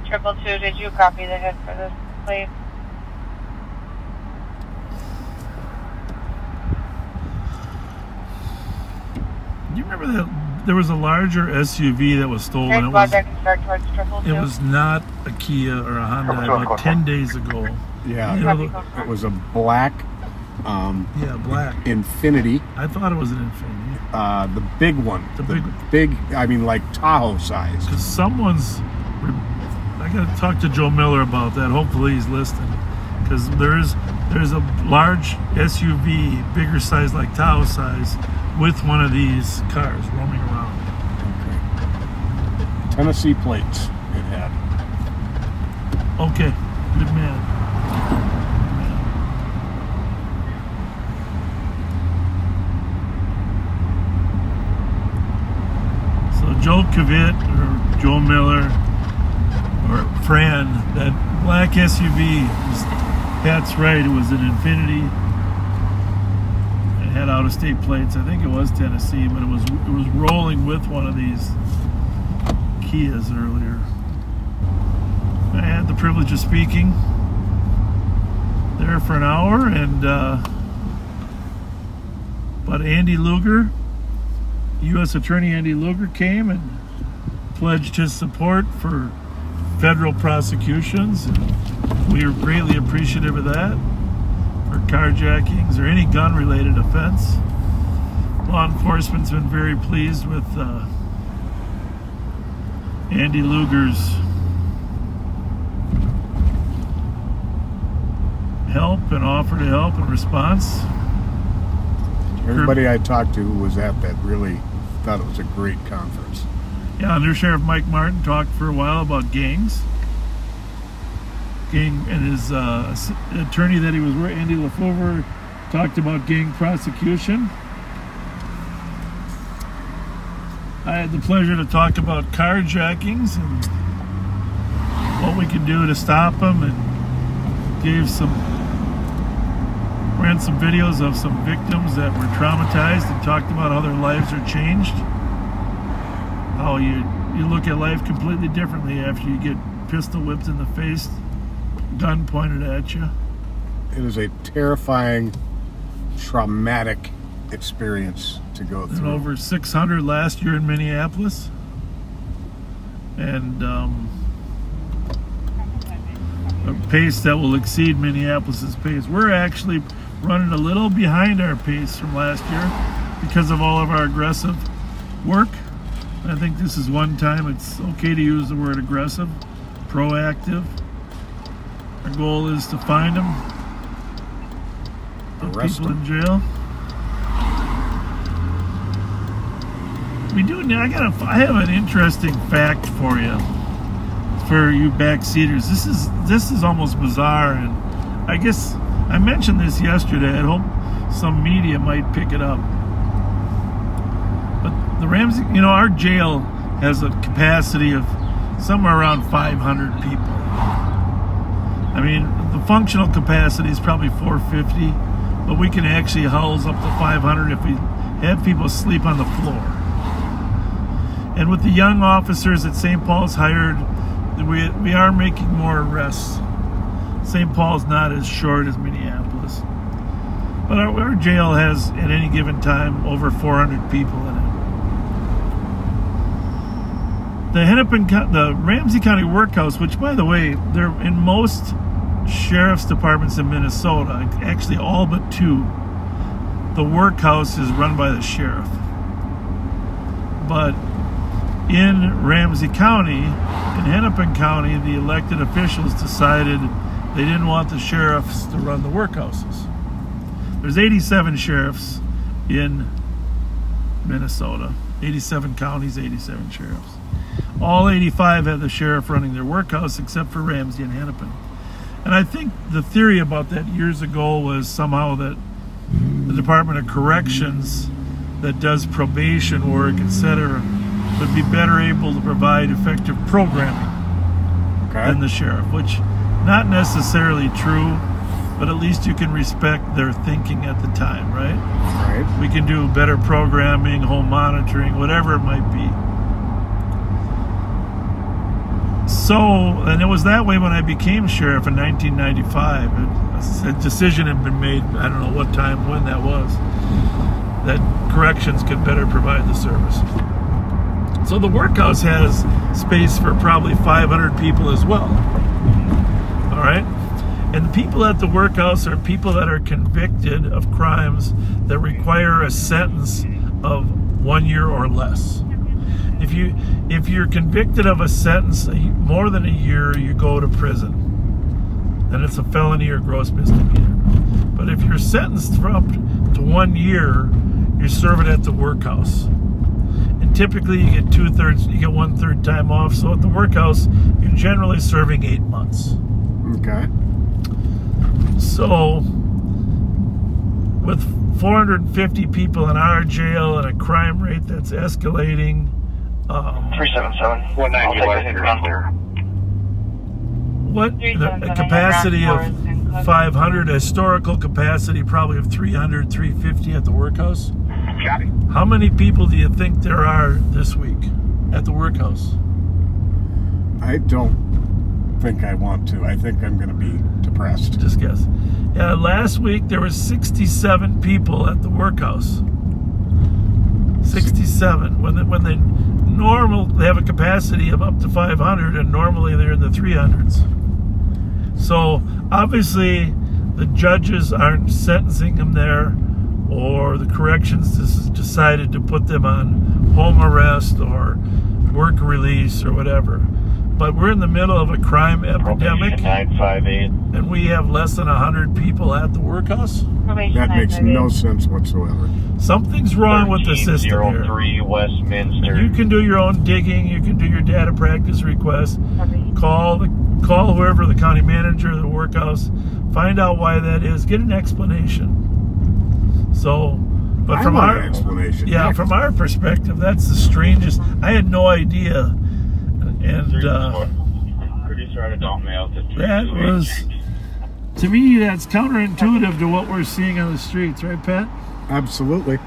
I gotta. Triple two, did you copy the hit for this, please? Do you remember that there was a larger SUV that was stolen? It was, project can start towards triple two. it was not a Kia or a Honda about 10 days ago. Yeah. You know, Copy, the- copy. It was a black um, yeah, black. Infiniti, I thought it was an Infiniti. uh, the big one. The big big, I mean, like Tahoe size. Because someone's. I got to talk to Joe Miller about that. Hopefully he's listening. Because there is there's a large SUV, bigger size like Tahoe size, with one of these cars roaming around. Okay. Tennessee plates it had. Okay, good man. So Joe Kavit or Joe Miller Fran, that black SUV, was, right, it was an Infiniti. It had out-of-state plates. I think it was Tennessee, but it was it was rolling with one of these Kias earlier. I had the privilege of speaking there for an hour, and uh, but Andy Luger, U.S. Attorney Andy Luger, came and pledged his support for federal prosecutions. We are greatly appreciative of that for carjackings or any gun-related offense. Law enforcement's been very pleased with uh, Andy Luger's help and offer to help and response. Everybody I talked to who was at that really thought it was a great conference. Yeah, Under Sheriff Mike Martin talked for a while about gangs. Gang and his uh, attorney that he was with, Andy LaFover, talked about gang prosecution. I had the pleasure to talk about carjackings and what we can do to stop them, and gave some ran some videos of some victims that were traumatized and talked about how their lives are changed how you you look at life completely differently after you get pistol whipped in the face, gun pointed at you. It is a terrifying, traumatic experience to go through. And over 600 last year in Minneapolis. And um, a pace that will exceed Minneapolis's pace. We're actually running a little behind our pace from last year because of all of our aggressive work. I think this is one time it's okay to use the word aggressive, proactive. Our goal is to find them, put Arrest people them. in jail. We do. I got. A, I have an interesting fact for you, for you backseaters. This is this is almost bizarre, and I guess I mentioned this yesterday. I hope some media might pick it up. The Ramsey, you know, our jail has a capacity of somewhere around 500 people. I mean, the functional capacity is probably 450, but we can actually house up to 500 if we have people sleep on the floor. And with the young officers that St. Paul's hired, we, we are making more arrests. St. Paul's not as short as Minneapolis. But our, our jail has, at any given time, over 400 people in it. The Hennepin, the Ramsey County Workhouse, which, by the way, they're in most sheriff's departments in Minnesota, actually all but two. The workhouse is run by the sheriff. But in Ramsey County, in Hennepin County, the elected officials decided they didn't want the sheriffs to run the workhouses. There's 87 sheriffs in Minnesota. 87 counties, 87 sheriffs. All 85 have the sheriff running their workhouse except for Ramsey and Hennepin. And I think the theory about that years ago was somehow that the Department of Corrections that does probation work, etc., would be better able to provide effective programming Okay. than the sheriff, which not necessarily true, but at least you can respect their thinking at the time, right? right. We can do better programming, home monitoring, whatever it might be. So, and it was that way when I became sheriff in 1995. A, a decision had been made, I don't know what time, when that was, that corrections could better provide the service. So the workhouse has space for probably 500 people as well. All right? And the people at the workhouse are people that are convicted of crimes that require a sentence of one year or less. If you if you're convicted of a sentence more than a year, you go to prison. Then it's a felony or gross misdemeanor. But if you're sentenced for up to one year, you're serving at the workhouse. And typically you get two thirds, you get one third time off. So at the workhouse, you're generally serving eight months. Okay. So, with 450 people in our jail and a crime rate that's escalating, um, 377. 190 I'll take it here. what the, seven a seven, capacity of floor is included. 500, historical capacity probably of 300, 350 at the workhouse. Copy. How many people do you think there are this week at the workhouse? I don't think I want to. I think I'm going to be depressed. Just guess. Yeah, last week there were 67 people at the workhouse. 67 when they, when they normal they have a capacity of up to 500 and normally they're in the 300s. So obviously the judges aren't sentencing them there or the corrections has decided to put them on home arrest or work release or whatever. But we're in the middle of a crime epidemic 958. and we have less than 100 people at the workhouse. Probation That makes no sense whatsoever. Something's wrong with the system here. 1303 Westminster. You can do your own digging, you can do your data practice request. Call the call whoever the county manager of the workhouse, find out why that is, get an explanation. So, but from our explanation. yeah, from our perspective, that's the strangest. I had no idea, and uh, Producer out of Dalton to that was to me that's counterintuitive to what we're seeing on the streets, right, Pat? Absolutely.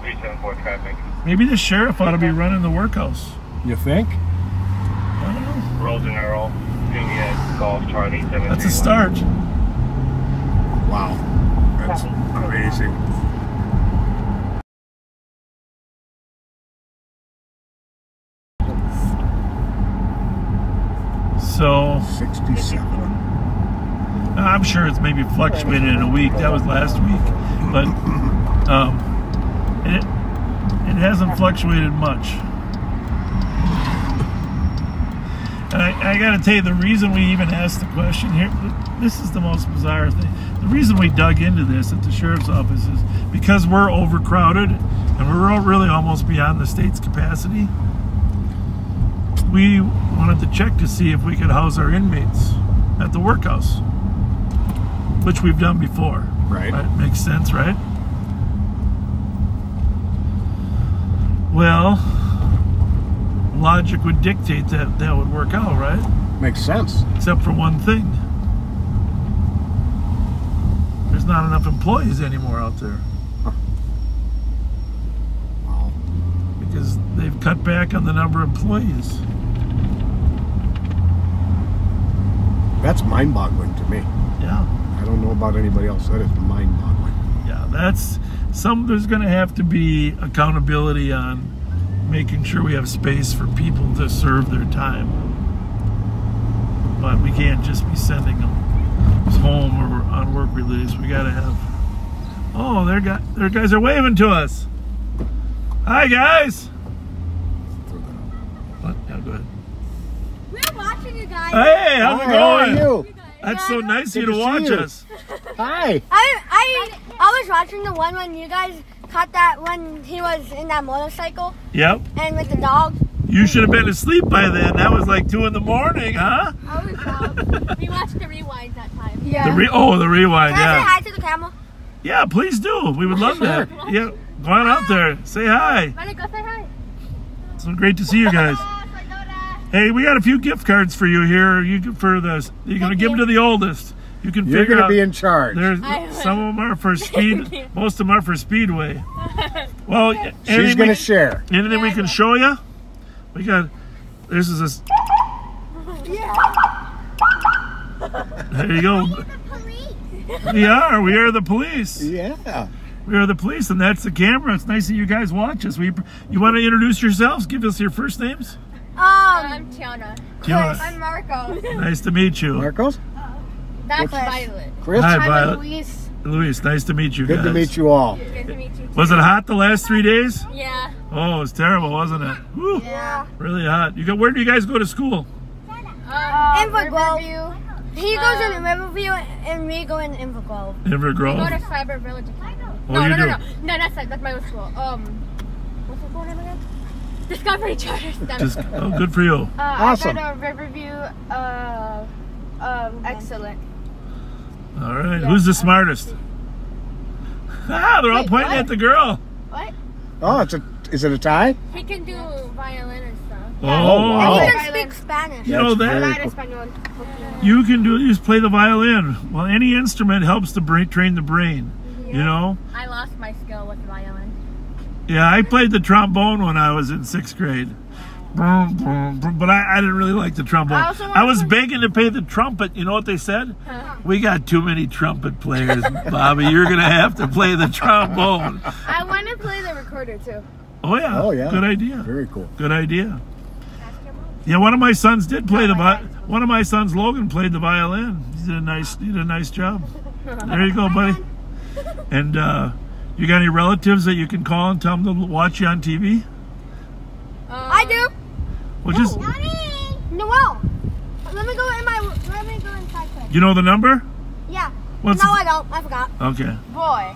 374 traffic. Maybe the sheriff ought to be running the workhouse. You think? I don't know. Rosen Earl, Juliet, Golf, Charlie, 731. That's a start. Wow. That's amazing. So 67. I'm sure it's maybe fluctuated in a week. That was last week, but um, it it hasn't fluctuated much. And I, I got to tell you, the reason we even asked the question here, this is the most bizarre thing. The reason we dug into this at the sheriff's office is because we're overcrowded and we're all really almost beyond the state's capacity. We wanted to check to see if we could house our inmates at the workhouse, which we've done before. Right. Right? Makes sense, right? Well, logic would dictate that that would work out, right? Makes sense. Except for one thing. There's not enough employees anymore out there Wow. because they've cut back on the number of employees. That's mind boggling to me. Yeah. I don't know about anybody else. That is mind boggling. Yeah, that's some there's going to have to be accountability on making sure we have space for people to serve their time. But we can't just be sending them home or on work release. We got to have Oh, their guy their guys are waving to us. Hi guys. What? Yeah, go ahead. We're watching you guys. Hey, how's it Hi, how are going? you? That's so nice of you to to watch you. us. Hi. I I I was watching the one when you guys caught that when he was in that motorcycle Yep. and with the dog. You should have been asleep by then. That was like two in the morning, huh? I was out. We watched the rewind that time. Yeah. The re- oh, the rewind, Can I say yeah. hi to the camera? Yeah, please do. We would love that. Yeah, go on out there. Say hi. Wanna go say hi? It's so great to see you guys. Hey, we got a few gift cards for you here. You can- for the you're gonna give them to the oldest. You can figure out. You're going to out. be in charge. There's I- some of them are for speed. most of them are for speedway. Well, She's anything going we- to share. Anything we can show you? We got. This is a. s- There you go. We are. We are the police. Yeah. We are the police, and that's the camera. It's nice that you guys watch us. We. You want to introduce yourselves? Give us your first names. Um, I'm Tiana. Tiana. I'm Marco. Nice to meet you. Marcos? That's What's- Violet. Chris? Hi, I'm Violet. Luis. Luis, nice to meet you Good guys. to meet you all. Good to meet you. Was it hot the last three days? Yeah. Oh, it was terrible, wasn't it? Whew, yeah. really hot. You go. Where do you guys go to school? Um, Inver Grove. He goes in Riverview and we go in Inver Grove. Inver Go Grove. to Cyber Village Academy. What no, do no, no, no, no, that's not, that's my old school. Um, what's the school name again? Discovery Charter. That's Just, uh, oh, good for you. Awesome. I go a Riverview. Uh, um, excellent. All right. Who's the smartest? Ah, they're all pointing what? at the girl. What? Oh, it's a, is it a tie? He can do violin and stuff. Oh, wow. And he Oh. can speak Spanish. You know that? cool. You can do. You just play the violin. Well, any instrument helps to brain, train the brain. You know. I lost my skill with violin. Yeah, I played the trombone when I was in sixth grade. Boom, boom, boom. But I, I didn't really like the trombone. I I was wanna- begging to play the trumpet. You know what they said? We got too many trumpet players, Bobby. You're gonna have to play the trombone. I want to play the recorder too. Oh yeah. Oh, yeah. Good idea. Very cool. Good idea. Yeah, one of my sons did play the vi- one of my sons, Logan, played the violin. He did a nice, he did a nice job. There you go, buddy. And uh, you got any relatives that you can call and tell them to watch you on TV? I do. Well, just Noel. Let me go in my. Let me go inside quick. you know the number? Yeah. What's no, I don't. I forgot. okay. Boy.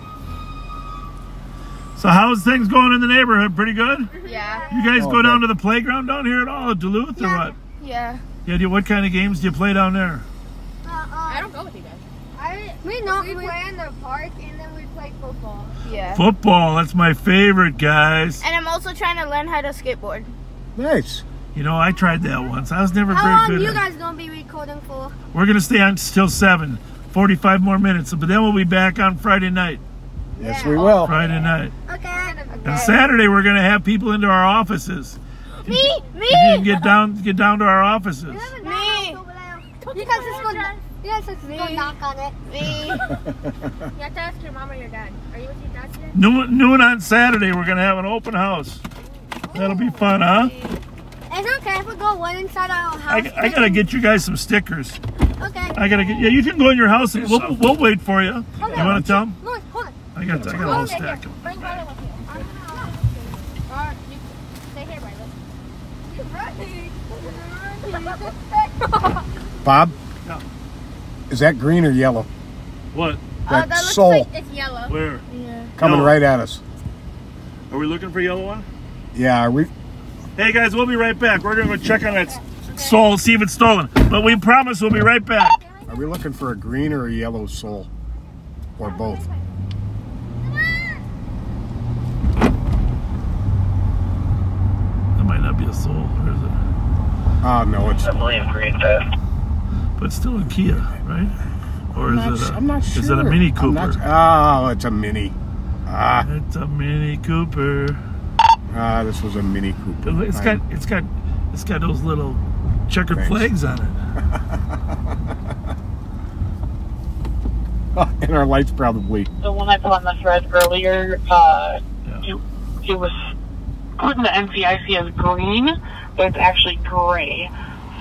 So how's things going in the neighborhood? Pretty good. Yeah. You guys Oh, go down good. to the playground down here at all, at Duluth, or what? Yeah. Yeah. Do, what kind of games do you play down there? Uh, I uh, don't go with you guys. I, we know. We we- play in the park and then we play football. Yeah. Football. That's my favorite, guys. And I'm also trying to learn how to skateboard. Nice. You know, I tried that once. I was never How very long good. you at it. guys gonna be recording for? We're gonna stay on till seven. 45 more minutes, but then we'll be back on Friday night. Yes, we will. Friday night. Okay. And Saturday we're gonna have people into our offices. Me, me. If you can get down, get down to our offices. Me. You guys just go. You guys just go knock on it. Me. You have to ask your mom or your dad. Are you with your dad today? Noon, noon on Saturday we're gonna have an open house. That'll be fun, huh? It's okay if we go one inside our house. I, I gotta get you guys some stickers. Okay. I gotta get. Yeah, you can go in your house and we'll, we'll wait for you. You wanna tell them? Louis, hold it. I got. I got a whole stack of 'em. Bring Violet with you. Or you stay here, Violet. Bob, Yeah. is that green or yellow? What? That, Uh, that looks soul like it's yellow. Where? Coming No. right at us. Are we looking for yellow one? Yeah, are we? Hey guys, we'll be right back. We're gonna go check on that soul, see if it's stolen. But we promise we'll be right back. Are we looking for a green or a yellow soul? Or both? That might not be a soul, or is it? Oh, no, it's. I believe green that. But it's still a Kia, right? Or I'm is not, it? s- A, I'm not sure. Is it a Mini Cooper? not- oh, it's a Mini. Ah, It's a Mini Cooper. ah, this was a Mini Cooper. It's got. It's got. It's got those little checkered Thanks. flags on it. and our lights probably. The one I put on the thread earlier, uh, Yeah. it, it was put in the NCIC as green, but it's actually gray.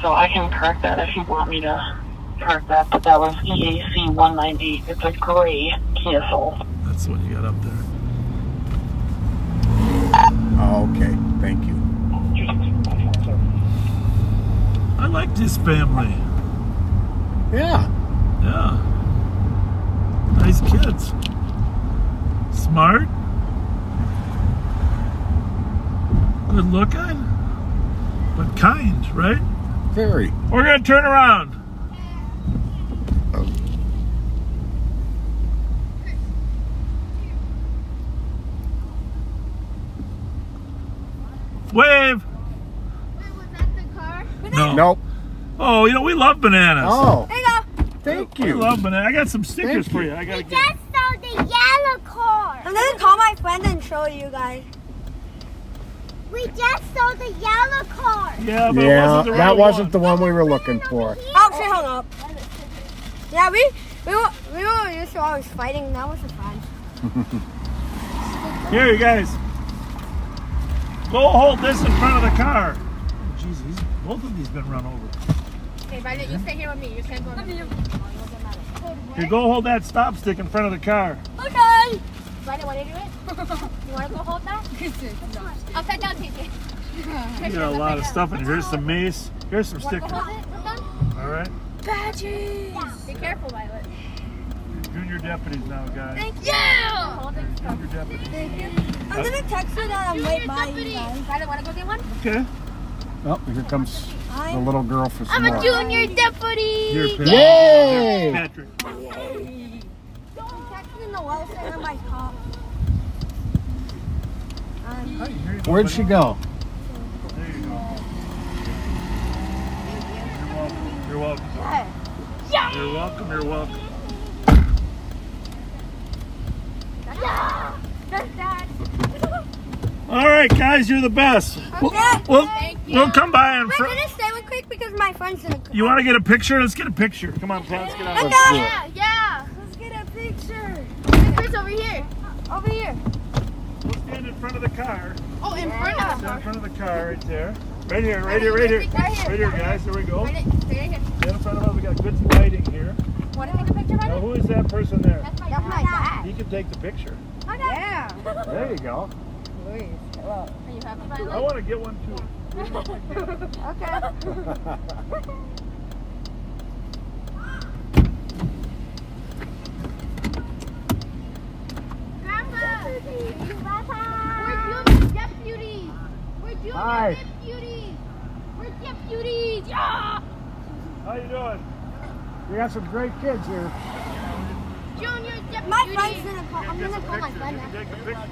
So I can correct that if you want me to correct that. But that was EAC 198. It's a gray Kia Soul. That's what you got up there. Oh, okay. Thank you. I like this family. Yeah. Yeah. Nice kids. Smart. Good looking. But kind, right? Very. We're gonna turn around. Wave. No. Nope. Oh, you know we love bananas. Oh, There you go. thank We you. love banana. I got some stickers Thank for you. you. I gotta get. saw the yellow car. I'm gonna call my friend and show you guys. We just saw the yellow car. Yeah, but it Yeah, wasn't the that wasn't one. the one we were looking for. Oh, she hung up. Yeah, we we were we were used to always fighting. That wasn't fun. Here, you guys. Go hold this in front of the car. Jeez, these, both of these been run over. Okay, Violet, you stay here with me. You can't go. Here, go hold that stop stick in front of the car. Okay. Violet, want to do it? You want to go hold that? Upside down, take. You got a lot of stuff in here. Here's some mace. Here's some Want stickers. go hold it? Done? All right. Badges. Be careful, Violet. Junior deputies now, guys. Thank you. Hold. Junior deputies. Thank you. I'm gonna text her that I'm right by you guys. Violet, want to go get one? Okay. Oh, here comes the little girl for some I'm more. junior deputy. Here, Patrick. Yay! Patrick. I'm texting the welfare on my top. Hi, here you go, Where'd she go? There you go. You're welcome. You're welcome. You're welcome. You're welcome. All right, guys, you're the best. We'll, we'll, we'll come by and. we're gonna stay real quick because my friend's gonna. you want to get a picture? Let's get a picture. Come on, Let's get out. Let's. Yeah, yeah. Let's get a picture. Chris, over here. Over here. We'll stand in front of the car. Oh, in front of Stand in front of the car right there. Right here, right here, right here. Right here. Right here, guys. There we go. Right here. Stand in front of us. We got good lighting here. Want to take a picture, Now, who is that person there? That's my dad. He can take the picture. Yeah. There you go. Are you happy, I want to get one too. Okay. We're doing deputies. We're doing Hi. deputies. We're deputies. Yeah. How you doing? We got some great kids here. Junior deputies. My friend's gonna call. I'm gonna some call my friend now. take a picture.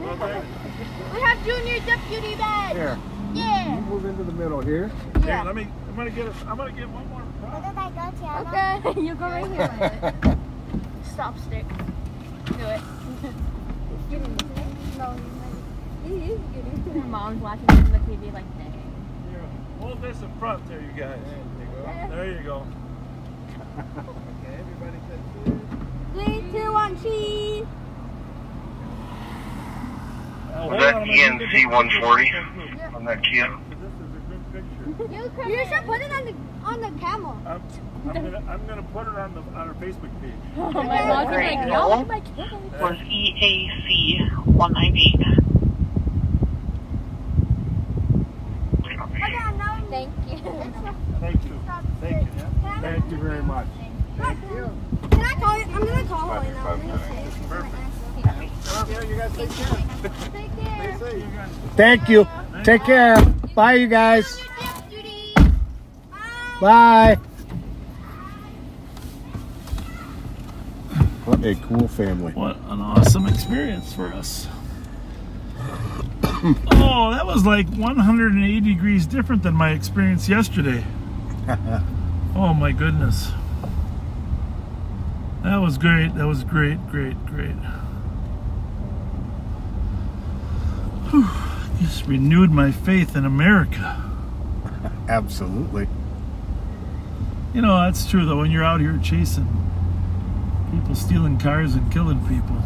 Well, there. We have junior deputy badge. Here, Yeah. you move into the middle here. Here, let me. I'm gonna get. A, I'm gonna get one more. prop. Okay. you go right here. Stop stick. Do it. No, he is getting. Mom's watching this on the TV like, dang. Hold this in front there, you guys. There you go. Three, two, one, cheese. Now, Was that on, I'm gonna get ENC this 140 picture. on that Kia? This is a good picture. You, you should put it on the on the camera. I'm, I'm gonna I'm gonna put it on the on our Facebook page. Oh, my mom's Great. like, no, look at my kid. Was EAC 198. Okay, now Thank you. Thank you. Thank you. Yeah. Thank you very much. Thank you. Can I call you? I'm gonna call Holly now. I'm gonna say she's gonna ask Yeah, you guys take care. Take care. Stay safe. Thank you. Take care. Bye, you guys. Bye. What a cool family. What an awesome experience for us. oh, that was like 180 degrees different than my experience yesterday. oh my goodness. That was great. That was great, great, great. Whew. Just renewed my faith in America. Absolutely. You know, that's true though. When you're out here chasing people, stealing cars and killing people,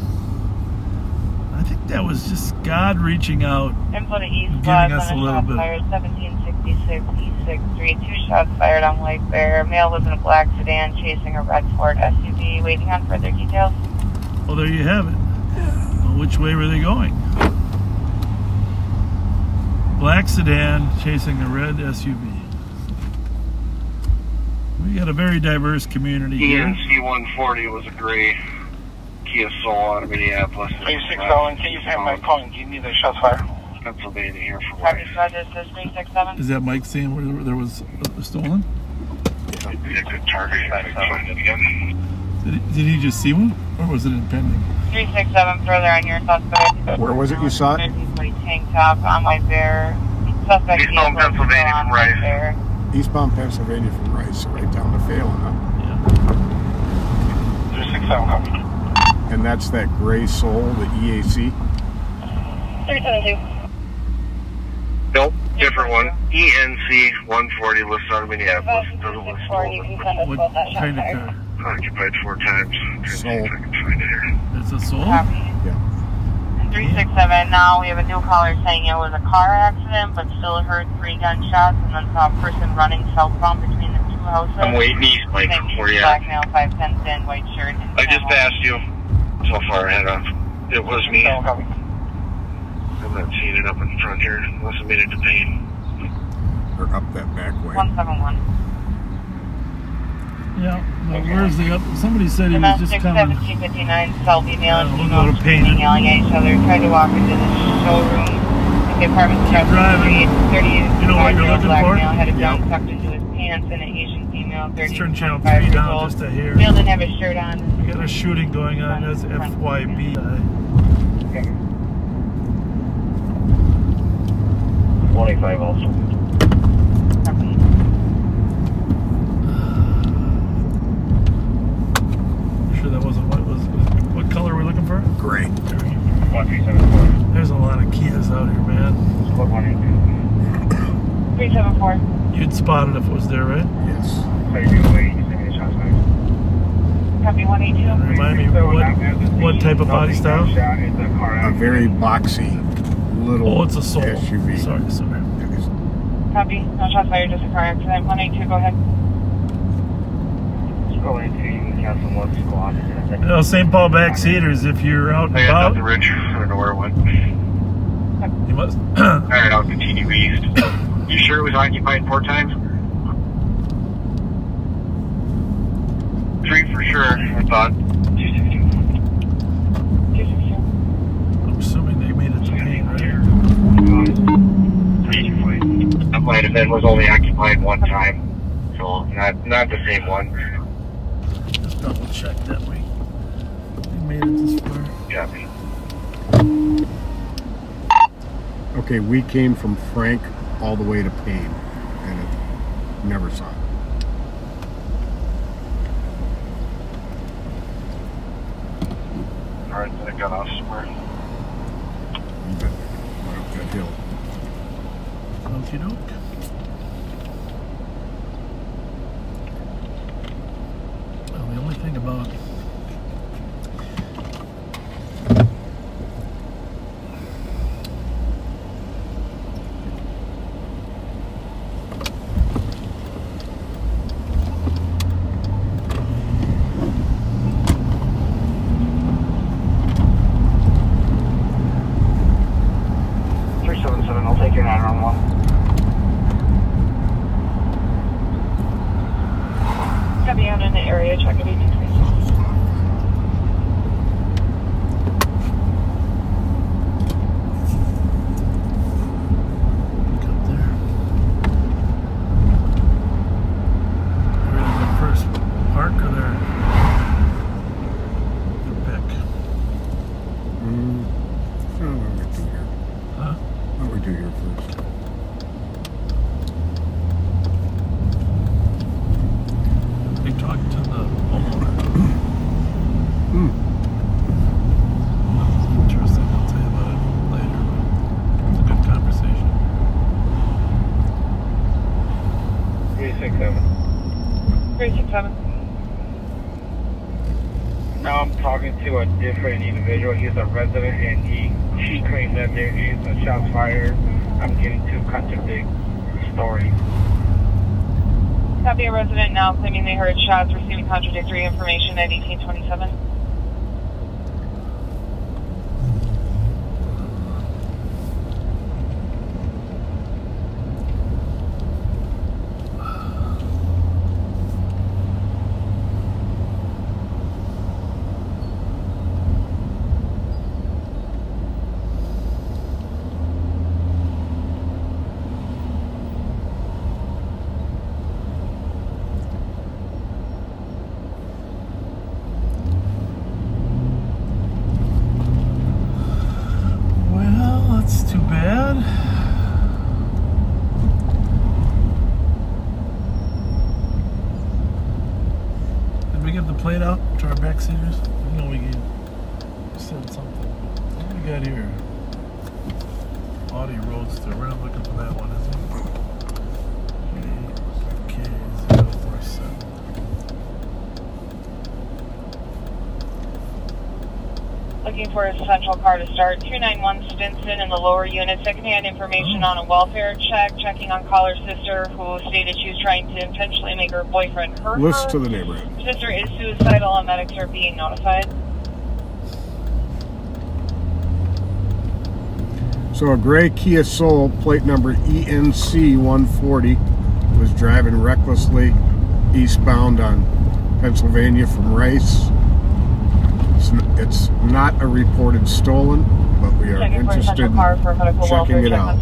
I think that was just God reaching out. Info Giving West us a a little bit. fired, 1766 East 6th Street. Two shots fired on Lake Bear. Male was in a black sedan chasing a red Ford SUV. Waiting on further details. Well, there you have it. Well, which way were they going? Black sedan chasing a red SUV. We got a very diverse community here. ENC 140 was a gray Kia Soul out of Minneapolis. Hey, six can you have my call and give me the shots fired? Pennsylvania here for Copy, life. Roger, this is 367. Is that Mike saying where there was uh, stolen? Be a good target. I can find it again. Did he, did he just see one, or was it impending? 367 further on your suspect. Where was it you saw it? White tank top on White Bear. Suspect East Pennsylvania from Rice. Eastbound Pennsylvania from Rice, right down to Phalen. Huh? Yeah. 367, copy. And that's that gray soul, the EAC. 372. Nope, different one. ENC 140 listed out of Minneapolis. Doesn't look 640, you can send us What that shot kind of car? Occupied four times. Trying to see Soul. if I can find it here. It's a soul. Copy. Yeah. 367, now we have a new caller saying it was a car accident, but still heard three gunshots and then saw a person running southbound between the two houses. I'm waiting east, Mike, Same where you black male, 5'10", thin, white shirt. I just camo. passed you. So far ahead of. It was me. Seven. I'm not seeing it up in front here unless I made it to Payne. Or up that back way. 171. Yeah. Well, where's the up? Somebody said he was just Domestic coming. 1759, self emailing, Yeah, we'll female go to Payne. yelling at each other, tried to walk into the showroom. The apartment across the driving. street, 30 You know what you're looking black for? Male had a gun Yep. tucked into his pants and an Asian female, 30 Let's turn channel 25 three years down old. just to hear. Male didn't have a shirt on. We got a shooting going on. That's FYB. 25 also. Sure that wasn't what was. was- What color are we looking for? Gray. There's a lot of Kias out here, man. Split 182. 374. You'd spot it if it was there, right? Yes. So you do wait, you send me the shots fired. Copy 182. Remind me what what type of body style? A very boxy little Oh, it's a soul. SUV. Sorry, sorry. Copy. No shots fired, just a car accident. 182, go ahead. Scroll into, you can one squad. Uh, you St. Paul backseaters, if you're out and I got Rich. I don't know where it went. you must. Alright, I'll continue east. You sure it was occupied four times? Three for sure, I thought. 262. 262. I'm assuming they made it to Maine, right? That might have been was only occupied one time. So not not the same one. Just double check that we they made it this far. Copy. Okay, we came from Frank all the way to Payne, and it never saw it. Alright, I got off somewhere. Okay. Right up that hill. Okie doke. The only thing about a resident and he, she claimed that there is a shots fired. I'm getting two contradictory stories. Copy a resident now claiming they heard shots, receiving contradictory information at 1827. For a central car to start. 291 Stinson in the lower unit. Secondhand information oh. on a welfare check. Checking on caller's sister who stated she was trying to intentionally make her boyfriend hurt List her. to the neighborhood. Sister is suicidal and medics are being notified. So a gray Kia Soul, plate number ENC 140, was driving recklessly eastbound on Pennsylvania from Rice. It's, it's not a reported stolen, but we are Checking for a interested car for a in welfare checking it check out.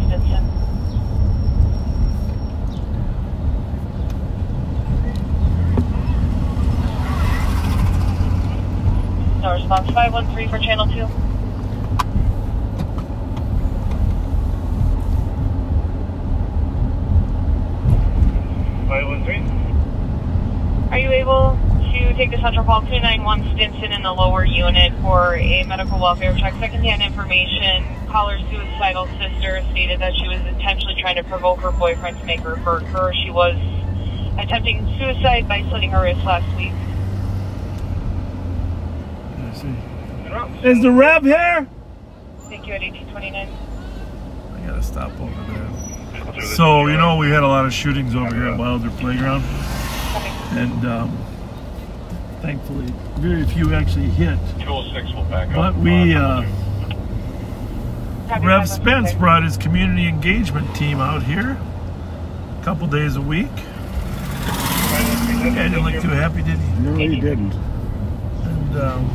No response. 513 for channel 2. Five one three. Are you able to take the central call 291 Stinson in the lower unit for a medical welfare check? Secondhand information, caller's suicidal sister stated that she was intentionally trying to provoke her boyfriend to make her hurt her. She was attempting suicide by slitting her wrist last week. I see. Is the rev here? Thank you at 1829. I gotta stop over there. So, you know, we had a lot of shootings over here at Wilder Playground. And um, thankfully, very few actually hit. 206 will back up. But we, uh, Rev Spence brought his community engagement team out here a couple days a week. Yeah, didn't look too happy, did he? No, he didn't. And um,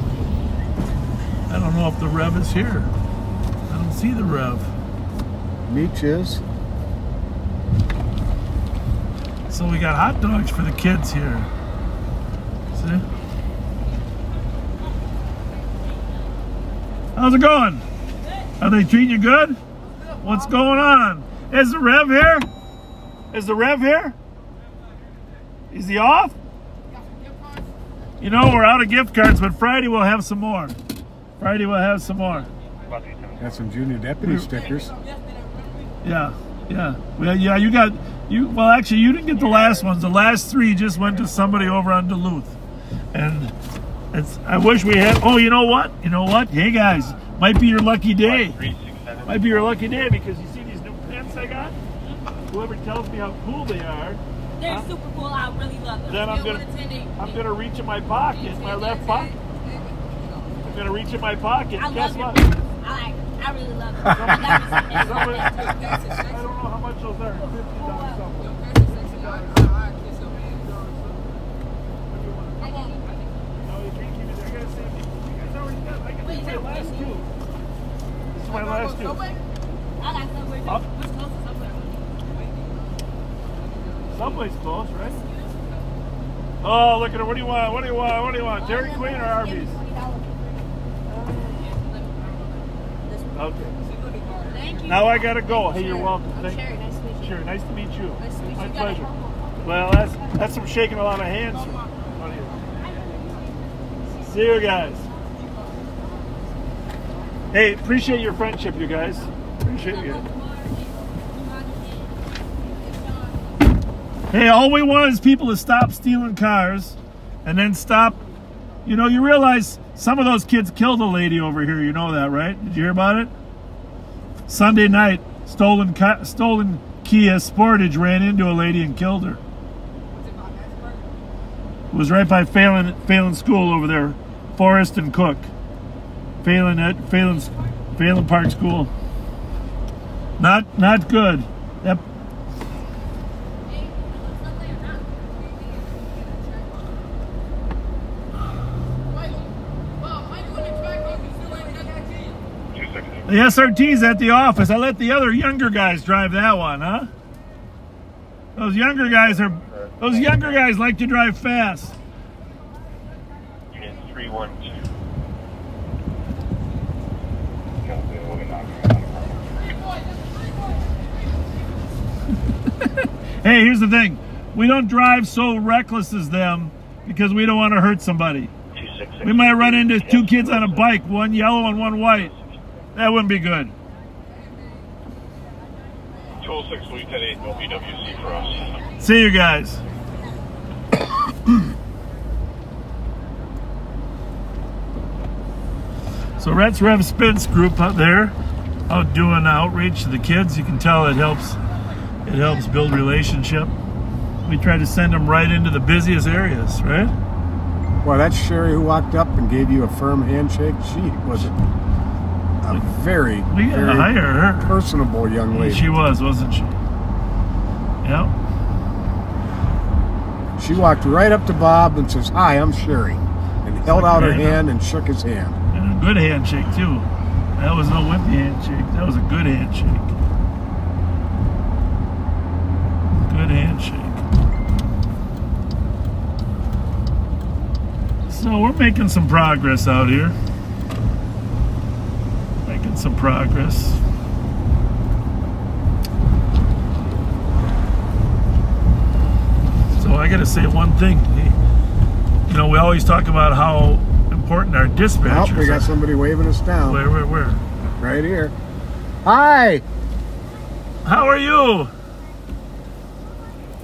I don't know if the Rev is here. I don't see the Rev. Meech is. So we got hot dogs for the kids here. See? How's it going? Are they treating you good? What's going on? Is the Rev here? Is the Rev here? Is he off? You know, we're out of gift cards, but Friday we'll have some more. Friday we'll have some more. Got some junior deputy stickers. Yeah. Yeah. Well, yeah, you got you. Well, actually, you didn't get the last ones. The last three just went to somebody over on Duluth, and it's. I wish we had. Oh, you know what? You know what? Hey guys, might be your lucky day. Might be your lucky day because you see these new pants I got. Whoever tells me how cool they are, They're Huh? super cool. I really love them. then I'm gonna one to 10, they- I'm gonna reach in my pocket, my left pocket. I'm gonna reach in my pocket. I Guess what? I like. I really love them. I love them. somebody- I don't know how much those are. Fifty dollars something. No, you can't keep it there. I gotta save you. You guys already got. I can take my last two. This is my last two. I like Subway. Up. What's close to Subway? Subway's close, right? Oh, look at her. What do you want? What do you want? What do you want? Dairy Queen or Arby's? Okay. Thank you. Now I gotta go. Hey, you're welcome. Thank Sherry. Nice to meet you. Sure, nice to meet you. Nice to meet you. My You pleasure. Well, that's that's some shaking a lot of hands. See you guys. Hey, appreciate your friendship, you guys. Appreciate you. Hey, all we want is people to stop stealing cars and then stop. You know, you realize some of those kids killed a lady over here. You know that, right? Did you hear about it? Sunday night, stolen stolen Kia Sportage ran into a lady and killed her. It was right by Phalen Phalen School over there, Forest and Cook. Phalen at Phalen Phalen Park School. Not not good. That the SRT's at the office. I let the other younger guys drive that one, huh? Those younger guys are those younger guys like to drive fast. Unit 312. Hey, here's the thing. We don't drive so reckless as them because we don't want to hurt somebody. We might run into two kids on a bike, one yellow and one white. That wouldn't be good. 206 Lieutenant 8, no BWC for us. See you guys. so Reds Rev Spence group out there out doing outreach to the kids. You can tell it helps it helps build relationship. We try to send them right into the busiest areas, right? Well, that's Sherry who walked up and gave you a firm handshake. She was a very, We gotta very hire her. personable young lady. She was, wasn't she? Yep. She walked right up to Bob and says, "Hi, I'm Sherry," and held out her hand and shook his hand. And a good handshake too. That was no wimpy handshake. That was a good handshake. Good handshake. So we're making some progress out here. Making some progress. So I got to say one thing. You know, we always talk about how important our dispatchers we got somebody waving us down Where, where, where? right here. Hi, How are you?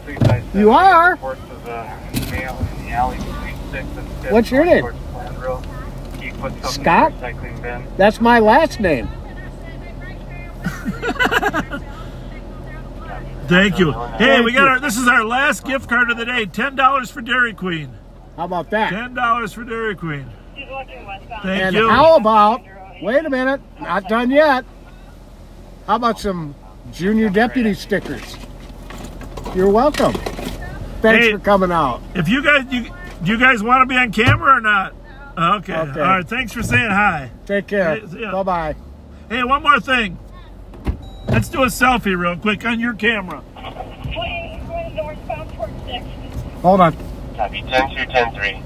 You are? Reports of a male in the alley between six and are? What's your name? towards Glenville. He put something Scott? in the recycling bin. that's my last name. Thank you. Hey, we got our. This is our last gift card of the day. Ten dollars for Dairy Queen. How about that? Ten dollars for Dairy Queen. Thank and you. how about? Wait a minute, not done yet. How about some junior deputy stickers? You're welcome. Thanks Hey. for coming out. If you guys, you, do you guys want to be on camera or not? Okay. Okay. All right. Thanks for saying hi. Take care. Hey, yeah. Bye bye. Hey, one more thing. Let's do a selfie real quick on your camera. Hold on. Copy 10 2 10 3.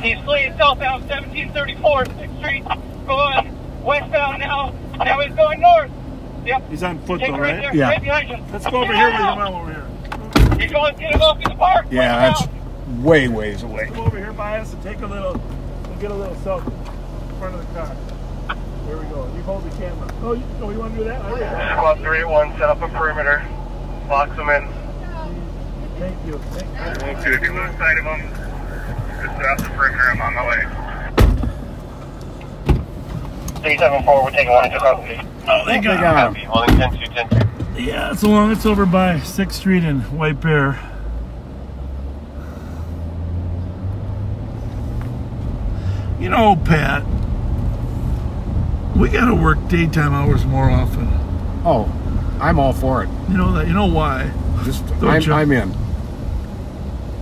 He's fleeing southbound 1734 6th Street, going westbound now. Now he's going north. Yep. He's on foot Take though, right right? Yeah. right behind you. Let's go over here with your mom over here. He's going to go through the park. Yeah, that's way ways away. Come over here by us and take a little, we'll get a little selfie in front of the car. Here we go. You hold the camera. Oh, you, oh, you want to do that? Okay. Squad 381, set up a perimeter. Box them in. Thank you. Thank you. If you lose sight of them, just set up the perimeter. I'm on my way. 374, we're taking one into custody. Oh, they They got. got him. Holding 10 2 10 2. Yeah, it's along. It's over by Sixth Street and White Bear. You know, Pat, we got to work daytime hours more often. Oh, I'm all for it. You know that. You know why? Just Don't I'm, you- I'm in.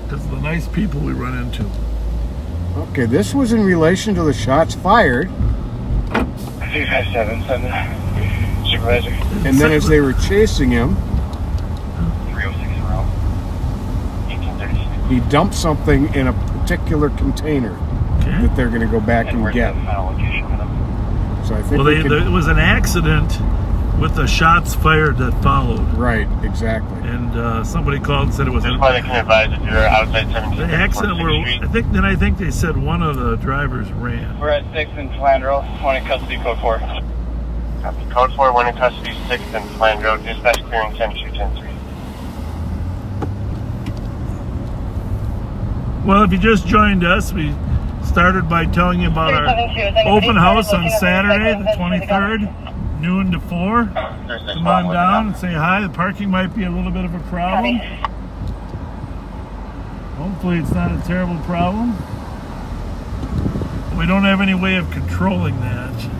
Because of the nice people we run into. Okay, this was in relation to the shots fired, 357, send the supervisor. and then as they were chasing him, he dumped something in a particular container Okay. that they're going to go back and where's get. the final location for them? So I think Well, we they, could, there it was an accident with the shots fired that followed, right, exactly. and uh, somebody called and said it was This an, is why they can advise that you're outside 17. the accident. Where I think then I think they said one of the drivers ran. We're at 6 in Flandrau, one in custody, code 4. Copy. Code 4, one in custody, 6th and Flandrau, dispatch clearing 10 2 10 3. Well, if you just joined us, we started by telling you about our open house on Saturday, the 23rd, noon to 4. Come on down and say hi. The parking might be a little bit of a problem. Hopefully, it's not a terrible problem. We don't have any way of controlling that.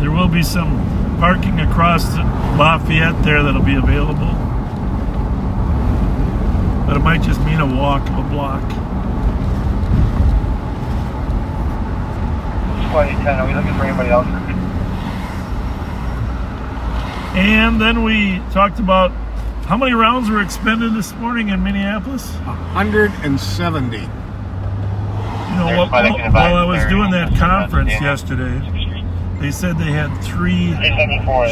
There will be some parking across the Lafayette there that'll be available. But it might just mean a walk of a block. Squad 810, are we looking for anybody else? And then we talked about how many rounds were expended this morning in Minneapolis. 170. You know, There's what, why they can advise while I was doing that conference in- yesterday, they said they had three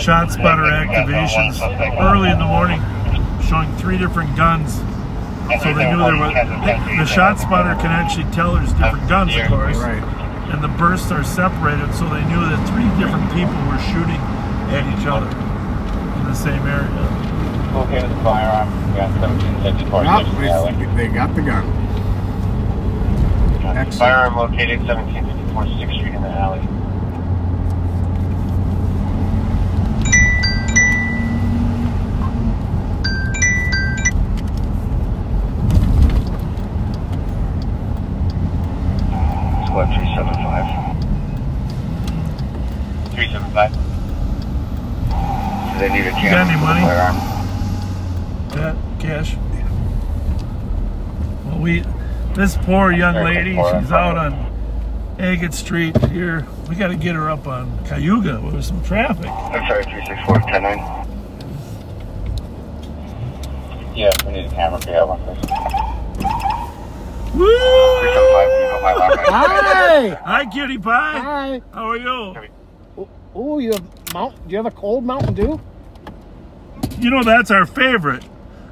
ShotSpotter activations early in the morning, showing three different guns. So they knew there was. The ShotSpotter can actually tell there's different guns, of course, Right. and the bursts are separated, so they knew that three different people were shooting at each other in the same area. Okay, with the firearm. We got 1764. Yup, they, they got the gun. Excellent. Firearm located 1754 6th Street in the alley. Squad 375. 375. Do they need a got camera any for the money? That cash. Well, we, this poor young lady, she's out on Agate Street here. We got to get her up on Cayuga where there's some traffic. I'm sorry, 364, 109. Yeah, we need a camera if you have one. Woo! 375, you know my alarm. Hi! Hi, cutie pie. Hi! How are you? Oh, you have mount? Do you have a cold Mountain Dew? You know that's our favorite.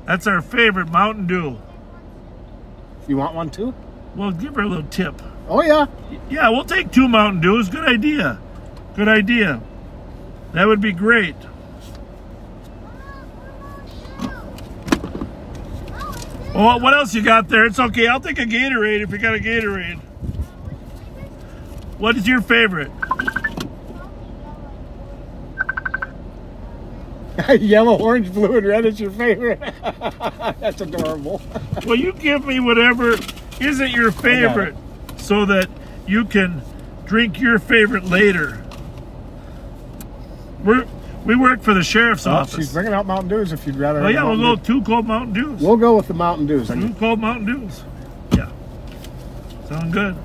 That's our favorite Mountain Dew. You want one too? Well, give her a little tip. Oh yeah. Yeah, we'll take two Mountain Dews. Good idea. Good idea. That would be great. Well, what else you got there? It's okay. I'll take a Gatorade if you got a Gatorade. What is your favorite? Yellow, orange, blue, and red is your favorite. That's adorable. Well, you give me whatever isn't your favorite so that you can drink your favorite later. We're, we work for the sheriff's Oh, office. she's bringing out Mountain Dews if you'd rather. Oh yeah, we'll Mountain go two cold Mountain Dews. Dew. We'll go with the Mountain Dews. Two cold Mountain Dews. Yeah. Sound good.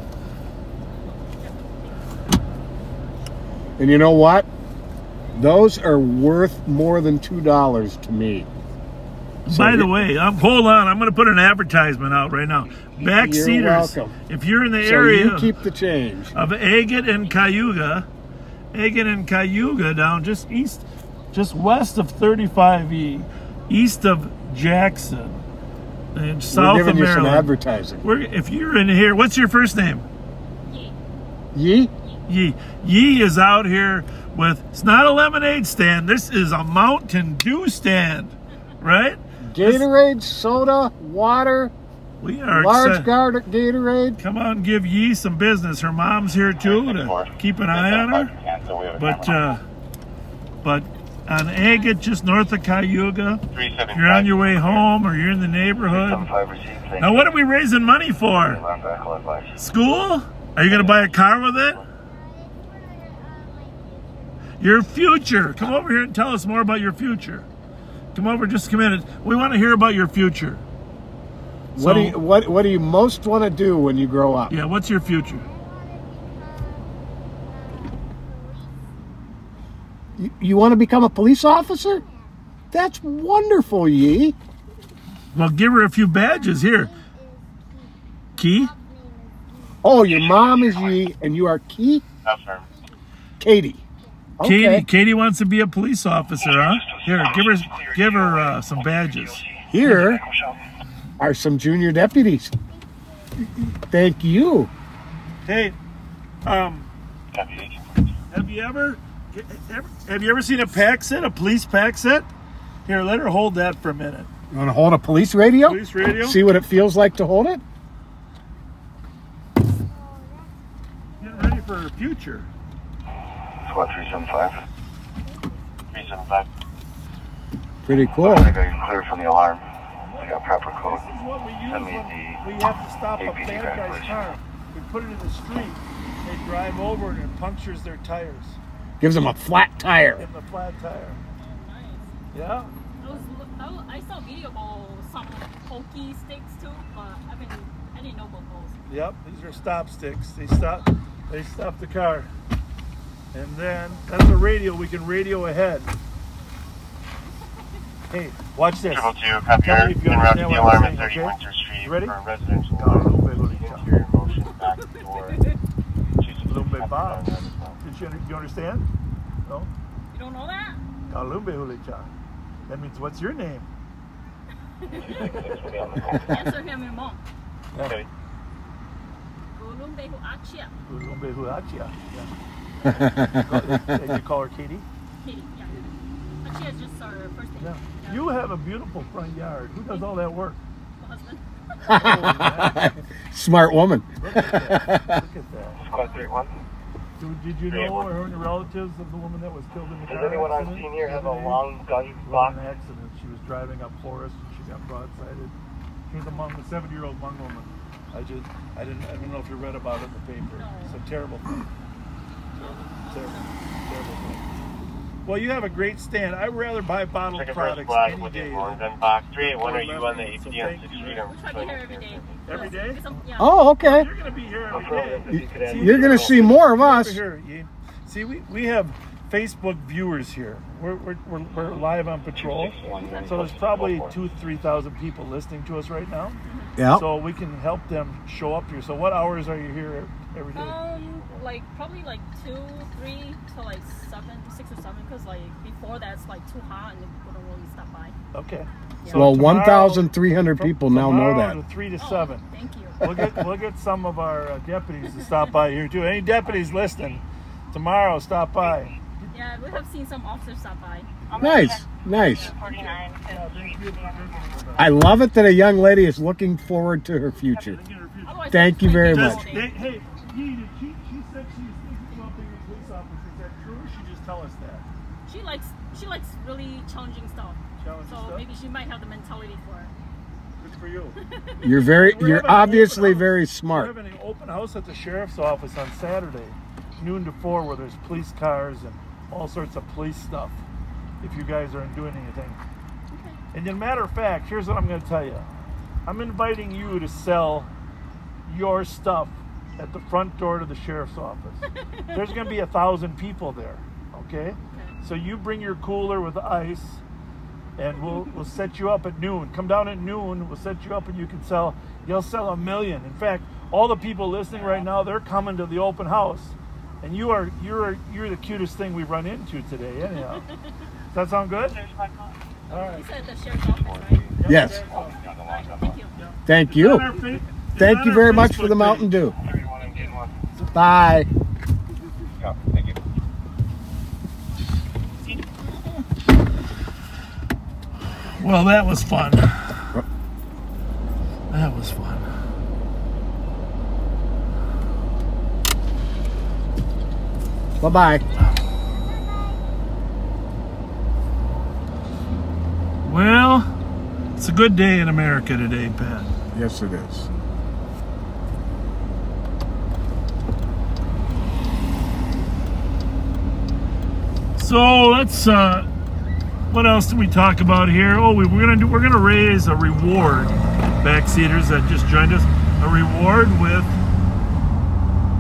And you know what? Those are worth more than two dollars to me. So By the way, um, hold on. I'm going to put an advertisement out right now. You're Backseaters. welcome. If you're in the So area you keep the change. of Agate and Cayuga, Agate and Cayuga down just east, just west of 35E, east of Jackson, and South We're of giving you some Maryland. advertising. We're, if you're in here, what's your first name? Yee? Yee. Yee is out here with, it's not a lemonade stand. This is a Mountain Dew stand, right? Gatorade, soda, water, We are large excited. guard Gatorade. Come on, and give Yee some business. Her mom's here too to keep an eye on her. But, uh, but on Agate, just north of Cayuga, you're on your way home or you're in the neighborhood. Now, what are we raising money for? School? Are you going to buy a car with it? Your future. Come over here and tell us more about your future. Come over just a minute. We want to hear about your future. What do So- you what what do you most want to do when you grow up? Yeah, what's your future? You, you want to become a police officer? That's wonderful, Yee. Well, give her a few badges here. Key? Oh, your mom is Yee and you are Key? Affirm. Katie. Katie, Okay. Katie wants to be a police officer, huh? Here, give her, give her uh, some badges. Here are some junior deputies. Thank you. Hey, um, have you ever, ever, have you ever seen a pack set, a police pack set? Here, let her hold that for a minute. You want to hold a police radio? Police radio? See what it feels like to hold it? Get ready for her future. Squad 375. 375. Pretty cool. I got you clear from the alarm. I got proper code. This is what we use Send me when the we have to stop a APD bad guy's car. We put it in the street. They drive over it and it punctures their tires. Gives them a flat tire. Give them a flat tire. Yeah? I was, I, was- I saw video about some pokey sticks too, but I mean, I didn't know about those. Yep, these are stop sticks. They stop they stop the car. And then that's a radio, we can radio ahead. Hey, watch this. Triple two, copy Tell your if you route to understand the what I'm alarm saying, at 30 okay? Winter Street You ready? for residential Go, alarm. Lumbe, Lulicha. Interior motion back door. Lumbe Ba. Did you, do you understand? No? You don't know that? Kalumbe Hulicha. That means what's your name? Answer him your mom. Yeah. Gulumbe Huachia. Kalumbe Hulicha. Yeah. Did you call her Katie? Katie, yeah. Achia is just our first name. Yeah. You have a beautiful front yard. Who does all that work? My husband. Smart woman. Look at that. Look at that. Squad 31. Did, you know or any relatives of the woman that was killed in the Does car anyone I've seen here have a long gun She was lock? in an accident. She was driving up Forest and she got broadsided. She was a Hmong, a seven-year-old Hmong woman. I just, I didn't, I don't know if you read about it in the paper. It's a terrible thing. Terrible, terrible, terrible thing. Well, you have a great stand. I'd rather buy bottled Second first products flag any with day. the than- long gun box. 381, are you on the So on thank 6th you. Street? We try here every day. Every day? Yeah. Oh, okay. You're gonna be here every day. You're going to see more of us. Here, See, we, we have Facebook viewers here. We're, we're, we're, we're live on patrol. So there's probably two, 3,000 people listening to us right now. Yeah. So we can help them show up here. So what hours are you here every day? Um, like probably like two, three to like seven, six or seven, because like before that's like too hot and people don't really stop by. Okay. Yeah. So Well, tomorrow- 1,300 from people now know that. Three to Oh, seven. Thank you. We'll get we'll get some of our uh, deputies to stop by here too. Any deputies listening, tomorrow stop by. Yeah, we have seen some officers stop by. Nice, nice. 49 I love it that a young lady is looking forward to her future. Otherwise, Thank you very much. all they, hey, Yee, did she, she said she's thinking about being a police officer. Is that true? Or she just tell us that. She likes she likes really challenging stuff. Challenging so stuff? maybe she might have the mentality for it. Good for you. You're very, We're you're obviously open house. very We're smart. having an open house at the sheriff's office on Saturday, noon to four, where there's police cars and all sorts of police stuff. If you guys aren't doing anything. And then, matter of fact, here's what I'm going to tell you. I'm inviting you to sell your stuff at the front door to the sheriff's office. There's going to be a thousand people there. Okay? So you bring your cooler with ice, and we'll we'll set you up at noon. Come down at noon. We'll set you up, and you can sell. You'll sell a million. In fact, all the people listening right now, they're coming to the open house, and you are you're you're the cutest thing we've run into today. Anyhow, does that sound good? All right. You said the sheriff's office, right? Yes. Thank you. Thank you. on our fa- it's Thank you very much for the Mountain. Dew. Bye. Well, that was fun. That was fun. Bye-bye. Well, it's a good day in America today, Pat. Yes, it is. So let's. Uh, what else did we talk about here? Oh, we, we're gonna do. We're gonna raise a reward. Backseaters that just joined us, a reward with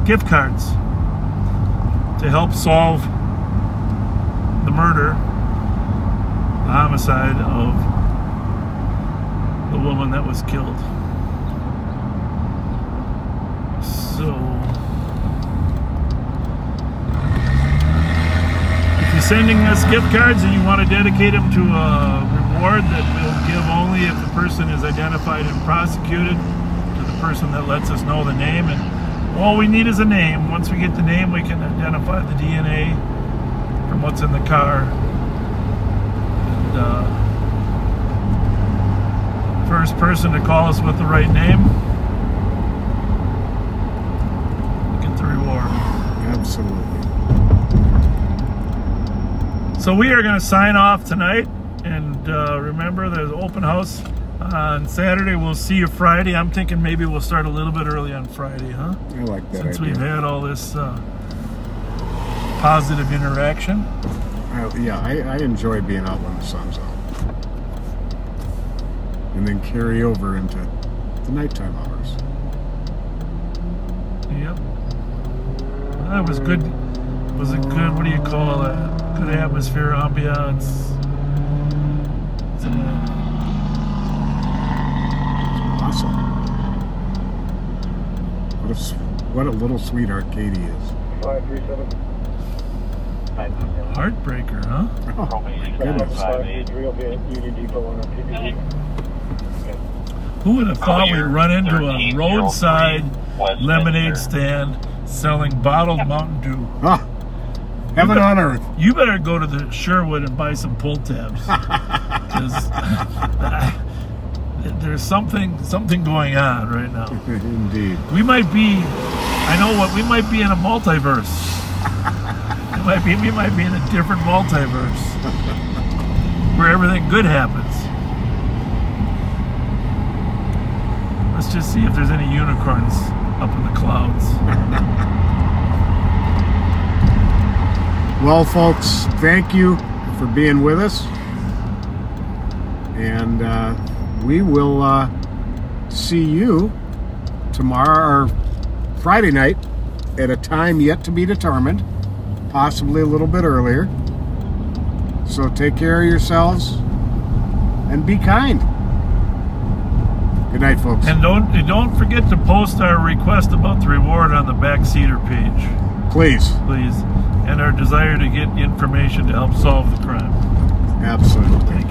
gift cards to help solve the murder, the homicide of the woman that was killed. So. Sending us gift cards and you want to dedicate them to a reward that we'll give only if the person is identified and prosecuted to the person that lets us know the name. And all we need is a name. Once we get the name, we can identify the DNA from what's in the car. And uh, first person to call us with the right name, get the reward. Absolutely. So we are going to sign off tonight, and uh, remember there's open house on Saturday. We'll see you Friday. I'm thinking maybe we'll start a little bit early on Friday, huh? I like that Since idea. we've had all this uh, positive interaction. I, yeah, I, I enjoy being out when the sun's out. And then carry over into the nighttime hours. Yep. That was good. Was it good? What do you call it? Good atmosphere, ambiance. It's, Awesome. What a, s- what a little sweetheart Katie is. 537. heartbreaker, huh? Oh, my goodness. Real Union Depot on a PPD. Who would have thought we'd run into a roadside lemonade stand selling bottled Mountain Dew? Ah. Heaven on earth. You better go to the Sherwood and buy some pull tabs. there's something something going on right now. Indeed. We might be I know what we might be in a multiverse. It might be we might be in a different multiverse where everything good happens. Let's just see if there's any unicorns up in the clouds. Well, folks, thank you for being with us. And uh, we will uh, see you tomorrow or Friday night at a time yet to be determined, possibly a little bit earlier. So take care of yourselves and be kind. Good night, folks. And don't don't forget to post our request about the reward on the back backseater page, Please. please. And our desire to get information to help solve the crime. Absolutely. Thank you.